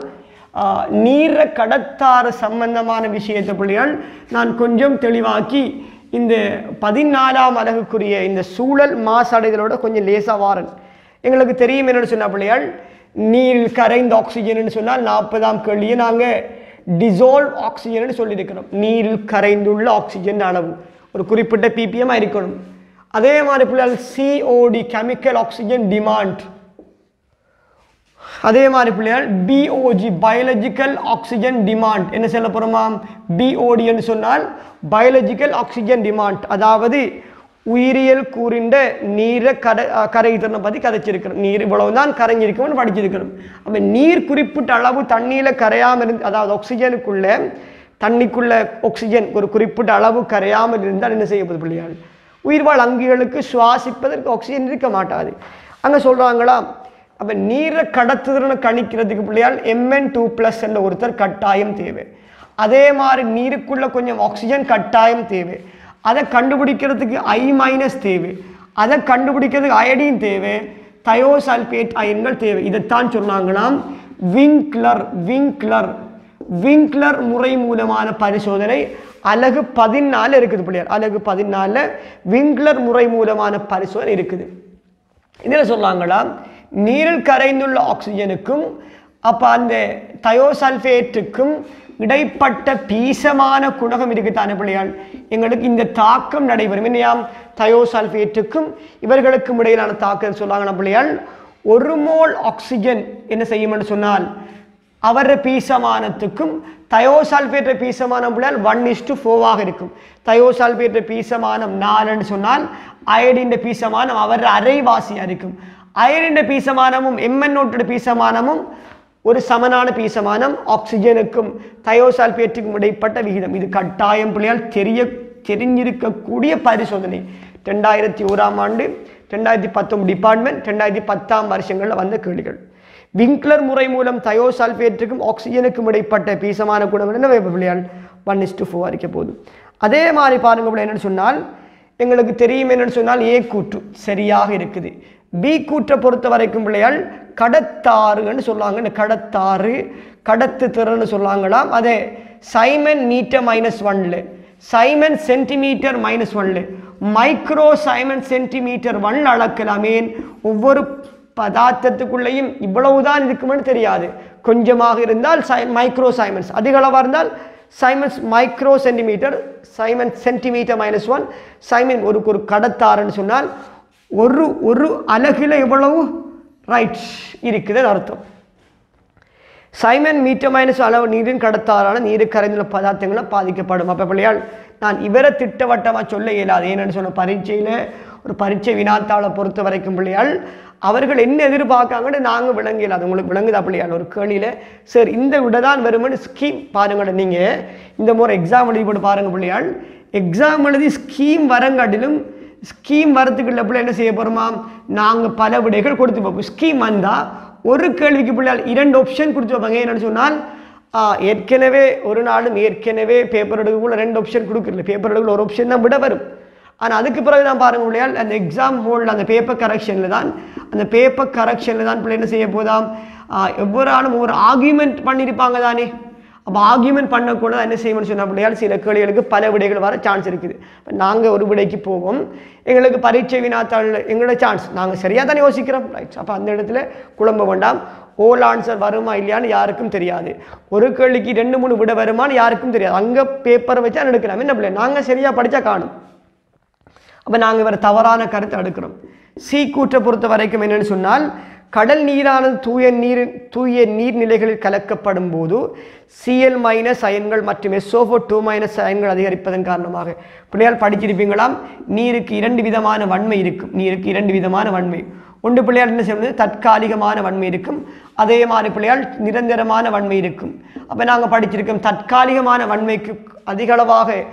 [SPEAKER 1] நீரை கடத்தாறு கடத்தார சம்பந்தமான விஷயத்தை பிள்ளைகள் நான் கொஞ்சம் தெளிவாக்கி இந்த பதினாலாம் அலகுக்குரிய இந்த சூழல் மாசடைதலோட கொஞ்சம் லேசாக வாரன். எங்களுக்கு தெரியும் என்னென்னு சொன்ன பிள்ளைகள் நீரில் கரைந்த ஆக்சிஜன்னு சொன்னால் நாற்பதாம் கேள்வியை நாங்கள் டிசால்வ் ஆக்சிஜன் சொல்லியிருக்கிறோம். நீரில் கரைந்துள்ள ஆக்சிஜன் அளவு. ஒரு குறிப்பிட்ட பிபிஎம் இருக்கணும். அதே மாதிரி பிள்ளைகள் சிஓடி கெமிக்கல் ஆக்சிஜன் டிமாண்ட் அதே மாதிரி பிள்ளைகள் பிஓஜி பயாலஜிக்கல் ஆக்சிஜன் டிமாண்ட் என்ன சொல்ல போகிறோமா பிஓடின்னு சொன்னால் பயாலஜிக்கல் ஆக்சிஜன் டிமாண்ட் அதாவது உயிரியல் கூறின்ற நீரை கரை அஹ், பற்றி கதைச்சிருக்கணும் நீர் இவ்வளவு தான் கரைஞ்சிருக்கணும்னு படிச்சிருக்கிறோம். அப்போ நீர் குறிப்பிட்ட அளவு தண்ணியில் கரையாமல் இருந்து அதாவது ஆக்சிஜனுக்குள்ளே தண்ணிக்குள்ள ஆக்சிஜன் ஒரு குறிப்பிட்ட அளவு கரையாமல் இருந்தால் என்ன செய்யப்படுது பிள்ளையாள் உயிர்வாழ் அங்கிகளுக்கு சுவாசிப்பதற்கு ஆக்சிஜன் இருக்க மாட்டாது. அங்கே சொல்கிறாங்களா அப்போ நீரை கடத்துதல்னு கணிக்கிறதுக்கு பிள்ளையால் எம்என் டூ ப்ளஸ் என்ற ஒருத்தர் கட்டாயம் தேவை. அதே மாதிரி நீருக்குள்ளே கொஞ்சம் ஆக்சிஜன் கட்டாயம் தேவை. அதை கண்டுபிடிக்கிறதுக்கு ஐ மைனஸ் தேவை. அதை கண்டுபிடிக்கிறதுக்கு அயடின் தேவை. தயோசல்பேட் அயன்கள் தேவை. இதைத்தான் சொன்னாங்கன்னா விங்க்லர் விங்க்லர் விங்க்லர் முறை மூலமான பரிசோதனை அலகு பதினாலு இருக்குது பிள்ளையார். அழகு பதினாலில் விங்க்லர் முறை மூலமான பரிசோதனை இருக்குது. இதில் சொன்னாங்களா நீரில் கரைந்துள்ள ஆக்சிஜனுக்கும் அப்போ அந்த தயோசல்ஃபேட்டுக்கும் இடைப்பட்ட பீசமான குணகம் இருக்குத்தானே பிள்ளையால் எங்களுக்கு இந்த தாக்கம் நடைபெறும். என்னையாம் தயோசல்ஃபேட்டுக்கும் இவர்களுக்கும் இடையிலான தாக்கம் சொல்லாங்கண்ணா பிள்ளையால் ஒரு மோல் ஆக்சிஜன் என்ன செய்யும்னு சொன்னால் அவர பீசமானத்துக்கும் தயோசால்பேற்ற பீசமானம் பிள்ளையால் ஒன் இஸ்டு ஃபோவாக இருக்கும். தயோசால்பேற்ற பீசமானம் நாலுன்னு சொன்னால் அயடின் பீசமானம் அவர் அரைவாசியாக இருக்கும். அயனின் பீசமானமும் எம்என்னோட்டோட பீசமானமும் ஒரு சமனான பீசமானம் ஆக்சிஜனுக்கும் தயோசால்பேட்டுக்கும் இடைப்பட்ட விகிதம். இது கட்டாயம் பிள்ளையால் தெரிய தெரிஞ்சிருக்கக்கூடிய பரிசோதனை. ரெண்டாயிரத்தி ஓராம் ஆண்டு ரெண்டாயிரத்தி பத்தொன்பது டிபார்ட்மெண்ட் ரெண்டாயிரத்தி பத்தாம் வருஷங்களில் வந்த கேள்விகள். விங்க்லர் முறை மூலம் தயோசல்பேட்டுக்கும் ஆக்சிஜனுக்கும் இடைப்பட்ட பீசமான குணம் என்ன பிள்ளையால்? ஒன் இஸ் டு ஃபோர் இருக்க போதும் அதே மாதிரி பாருங்க பிள்ளை என்னன்னு சொன்னால் எங்களுக்கு தெரியும் என்னன்னு சொன்னால் ஏ கூற்று சரியாக இருக்குது. பி கூற்றை பொறுத்த வரைக்கும் பிள்ளையால் கடத்தாறுன்னு சொல்லுவாங்க இந்த கடத்தாறு கடத்து திறன்னு சொல்லுவாங்களாம் அதே சைமன் மீட்டர் மைனஸ் ஒன்ல சைமன் சென்டிமீட்டர் மைனஸ் ஒன்ல மைக்ரோ சைமன் சென்டிமீட்டர் ஒன் அளக்கலாமே. ஒவ்வொரு பதார்த்தத்துக்குள்ளேயும் இவ்வளவுதான் இருக்குமென்னு தெரியாது. கொஞ்சமாக இருந்தால் சை மைக்ரோ சைமன்ஸ். அதிக அளவாக இருந்தால் siemens micro centimetre siemens centimetre minus one siemens ஒரு ஒரு கடத்தாறுன்னு சொன்னால் ஒரு ஒரு அலகில் எவ்வளவு? ரைட்ஸ் இருக்குதுன்னு அர்த்தம். சைமன் மீட்டர் மைனஸ் அளவு நீரின் கடத்தாரான நீரு கரைந்துள்ள பதார்த்தங்களும் பாதிக்கப்படும். அப்போ பிள்ளையால் நான் இவரை திட்டவட்டமாக சொல்ல இயலாது. ஏன்னு சொன்ன பரீட்சையில் ஒரு பரீட்சை வினாத்தாளை பொறுத்த வரைக்கும் பிள்ளையால் அவர்கள் என்ன எதிர்பார்க்காங்கன்னு நாங்கள் விளங்கல அது உங்களுக்கு விளங்குதா பிள்ளையால் ஒரு கேணியில் சார் இந்த விட தான் வரும்னு ஸ்கீம் பாருங்கட நீங்கள் இந்த முறை எக்ஸாம் எழுதி போட்டு பாருங்கள் பிள்ளையால் எக்ஸாம் எழுதி ஸ்கீம் வரங்காட்டிலும் ஸ்கீம் வரத்துக்கு இல்லை பிள்ளை என்ன செய்ய போகிறோமா நாங்கள் பல விடைகள் கொடுத்து பார்ப்போம் ஸ்கீம் வந்தால் ஒரு கேள்விக்கு பிள்ளையால் இரண்டு ஆப்ஷன் கொடுத்து வைப்பாங்க. என்னென்னு சொன்னால் ஏற்கனவே ஒரு நாளும் ஏற்கனவே பேப்பர் எடுக்கக்குள்ள ரெண்டு ஆப்ஷன் கொடுக்குறல பேப்பர் எடுக்கல ஒரு ஆப்ஷன் தான் விட வரும். ஆனால் அதுக்கு பிறகு நான் பாருங்கள் பிள்ளையால் அந்த எக்ஸாம் ஹோல்டில் அந்த பேப்பர் கரெக்ஷனில் தான் அந்த பேப்பர் கரெக்ஷனில் தான் பிள்ளை என்ன செய்ய போதாம்? ஒவ்வொரு ஆளும் ஒவ்வொரு ஆர்கியூமெண்ட் பண்ணியிருப்பாங்க தானே. அப்போ ஆர்கியூமெண்ட் பண்ணக்கூடாது என்ன செய்யணும்னு சொன்னால் அப்படியால் சில கேள்விகளுக்கு பல விடைகள் வர சான்ஸ் இருக்குது. இப்போ நாங்கள் ஒரு விடைக்கு போவோம். எங்களுக்கு பரீட்சை வினாத்தாள் எங்களோட சான்ஸ் நாங்கள் சரியாக தானே யோசிக்கிறோம்? ரைட் அப்போ அந்த இடத்துல குழம்ப வேண்டாம். ஓல் ஆன்சர் வருமா இல்லையான்னு யாருக்கும் தெரியாது. ஒரு கேள்விக்கு ரெண்டு மூணு விட வருமான்னு யாருக்கும் தெரியாது. அங்கே பேப்பரை வச்சா தான் எடுக்கலாம். என்ன பிள்ளை? நாங்கள் சரியாக படித்தா காணும். அப்போ நாங்கள் வேறு தவறான கருத்தை எடுக்கிறோம். சீ கூற்றை பொறுத்த வரைக்கும் என்னென்னு சொன்னால் கடல் நீரானது தூய நீர் தூய நீர்நிலைகளில் கலக்கப்படும் போது சிஎல் மைனஸ் அயன்கள் மற்றும் எஸ்ஓஃபோ டூ மைனஸ் அயன்கள் அதிகரிப்பதன் காரணமாக. பிள்ளையால் படிச்சிருப்பீங்களாம்? நீருக்கு இரண்டு விதமான வன்மை இருக்கும். நீருக்கு இரண்டு விதமான வன்மை. ஒன்று பிள்ளையால் என்ன செய்வது தற்காலிகமான வன்மை இருக்கும். அதே மாதிரி பிள்ளையால் நிரந்தரமான வன்மை இருக்கும். அப்போ நாங்கள் படிச்சிருக்கோம் தற்காலிகமான வன்மைக்கு அதிகளவாக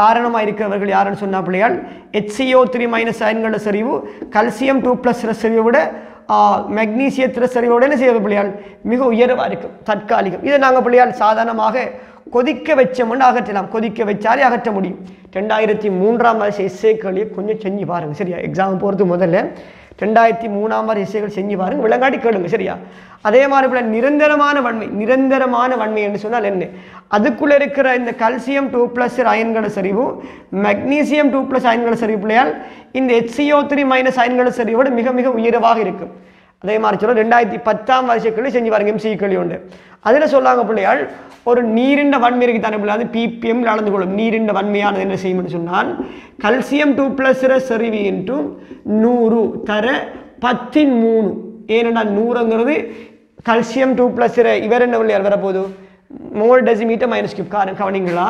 [SPEAKER 1] காரணமாக இருக்கிறவர்கள் யாருன்னு சொன்னால் பிள்ளையால் HCO த்ரீ மைனஸ் அயன்கள செறிவு கல்சியம் டூ ப்ளஸ் சரிவை விட மெக்னீசிய திரசரிவோட என்ன செய்வது பிள்ளையால் மிக உயர்வாக இருக்கும் தற்காலிகம். இதை நாங்கள் பிள்ளையால் சாதாரணமாக கொதிக்க வச்சோம்னு அகற்றலாம். கொதிக்க வச்சாலே அகற்ற முடியும். ரெண்டாயிரத்தி மூன்றாம் வருஷம் எஸ்ஏக்களியை கொஞ்சம் செஞ்சு பாருங்கள் சரியா? எக்ஸாம் போகிறதுக்கு முதல்ல. ரெண்டாயிரத்தி மூணாம் வருஷம் இசைகள் செஞ்சு பாருங்கள் விளங்காட்டி கேளுங்க சரியா? அதே மாதிரி போல் நிரந்தரமான வன்மை நிரந்தரமான வன்மை என்று சொன்னால் என்ன? அதுக்குள்ளே இருக்கிற இந்த கல்சியம் டூ ப்ளஸ் அயன்கள சரிவும் மெக்னீசியம் டூ ப்ளஸ் அயன்கள சரிவு பிள்ளையால் இந்த HCO த்ரீ மைனஸ் அயன்கள சரிவோட மிக மிக உயர்வாக இருக்கும். அதே மாதிரி சொல்ல ரெண்டாயிரத்தி பத்தாம் வருஷக்களி செஞ்சு பாருங்க எம்சி களி உண்டு. அதில் சொல்லாங்க பிள்ளையால் ஒரு நீரிண்ட வன்மை இருக்கு தானே பிள்ளை அது பிபிஎம் நடந்து கொள்ளும். நீரிண்ட வன்மையானது என்ன செய்யும்னு சொன்னால் கல்சியம் டூ ப்ளஸ் செறிவு என்றும் நூறு தர பத்தின் மூணு. ஏனென்றால் நூறுங்கிறது கல்சியம் டூ ப்ளஸ் இவர் என்ன பிள்ளையார் வரப்போகுது? மோல் டெசிமீட்டர் மைனஸ் கியூப் காரணம் கவனிங்களா?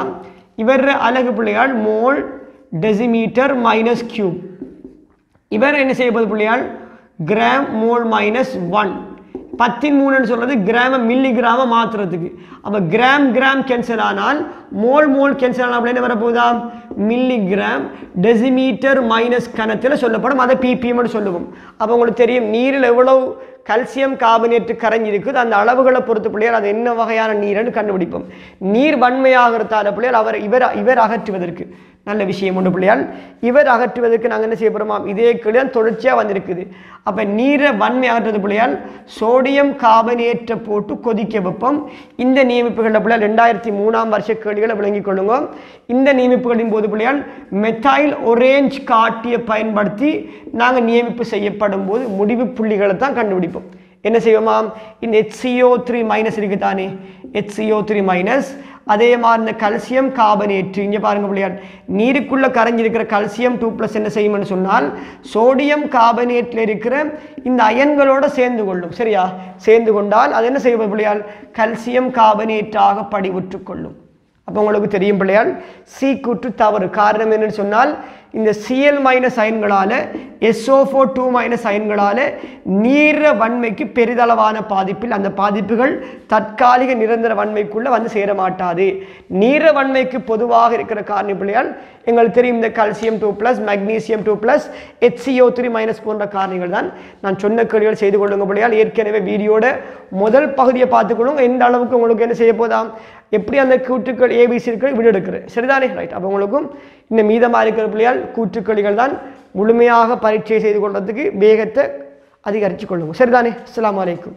[SPEAKER 1] இவர் அழகு பிள்ளையால் மோல் டெசிமீட்டர் மைனஸ் கியூப் இவர் என்ன செய்ய போகுது பிள்ளையால்? கிராம் மோல் மைனஸ் ஒன் பத்தின் மூணுன்னு சொல்கிறது கிராம மில்லி கிராம மாத்துறதுக்கு. அப்போ கிராம் கிராம் கேன்சல் ஆனால் மோல் மோல் கேன்சல் ஆனால் அப்படின்னு வரப்போகுதா? மில்லி கிராம் டெசிமீட்டர் மைனஸ் கணத்தில் சொல்லப்படும். அதை பிபிஎம்னு சொல்லுவோம். அப்போ உங்களுக்கு தெரியும் நீரில் எவ்வளோ கல்சியம் கார்பனேட்டு கரைஞ்சிருக்குது அந்த அளவுகளை பொறுத்து பிள்ளையார் அது என்ன வகையான நீர்னு கண்டுபிடிப்போம். நீர் வன்மையாகிறதால பிள்ளையார் அவர் இவர் இவர் அகற்றுவதற்கு. நல்ல விஷயம் ஒன்று பிள்ளையால். இவர் அகற்றுவதற்கு நாங்கள் என்ன செய்ய போகிறோமாம் இதே கிளியால் தொடர்ச்சியாக வந்திருக்குது. அப்போ நீரை வன்மை அகற்றுறது பிள்ளையால் சோடியம் காபனேற்ற போட்டு கொதிக்க வைப்போம். இந்த நியமிப்புகளில் பிள்ளையால் ரெண்டாயிரத்தி மூணாம் வருஷ கேள்விகளை விளங்கிக் கொள்ளுங்க இந்த நியமிப்புகளின் போது பிள்ளையால் மெத்தாயில் ஒரேஞ்ச் காட்டியை பயன்படுத்தி நாங்கள் நியமிப்பு செய்யப்படும் போது முடிவு புள்ளிகளை தான் கண்டுபிடிப்போம். என்ன செய்வோமாம்? இந்த ஹெச்சிஓ த்ரீ மைனஸ் இருக்குது தானே ஹெச்சிஓ த்ரீ மைனஸ் அதே மாதிரி இந்த கல்சியம் கார்பனேட்டு இங்கே பாருங்க பிள்ளையார். நீருக்குள்ளே கரைஞ்சிருக்கிற கல்சியம் டூ ப்ளஸ் என்ன செய்யும்னு சொன்னால் சோடியம் கார்பனேட்டில் இருக்கிற இந்த அயன்களோட சேர்ந்து கொள்ளும். சரியா? சேர்ந்து கொண்டால் அது என்ன செய்யும் பிள்ளையால் கல்சியம் கார்பனேட்டாக படிவுற்று கொள்ளும். அப்போ உங்களுக்கு தெரியும் பிள்ளையால் சி கூற்று தவறு. காரணம் என்னன்னு சொன்னால் இந்த C L minus அயன்களால் S O four two minus அயன்களால் நீர வன்மைக்கு பெரிதளவான பாதிப்பில் அந்த பாதிப்புகள் தற்காலிக நிரந்தர வன்மைக்குள்ளே வந்து சேர மாட்டாது நீர வன்மைக்கு பொதுவாக இருக்கிற காரணி பிள்ளையால் எங்களுக்கு தெரியும் இந்த calcium two plus magnesium two plus HCO three minus போன்ற காரணிகள் தான். நான் சொன்ன கேள்விகள் செய்து கொள்ளுங்க பிள்ளையால் ஏற்கனவே வீடியோட முதல் பகுதியை பார்த்துக்கொள்ளுங்க. எந்த அளவுக்கு உங்களுக்கு என்ன செய்ய போதாம்? எப்படி அந்த கூற்றுக்கள் ஏபிசி இருக்கிற விடு எடுக்கிறேன் சரிதானே? ரைட் அப்போ உங்களுக்கும் இந்த மீதமாக இருக்கிற பிள்ளையால் கூற்றுக்களிகள் தான் முழுமையாக பரீட்சை செய்து கொள்வதுக்கு வேகத்தை அதிகரித்து கொள்ளுங்க சரிதானே? அஸ்ஸலாமு அலைக்கும்.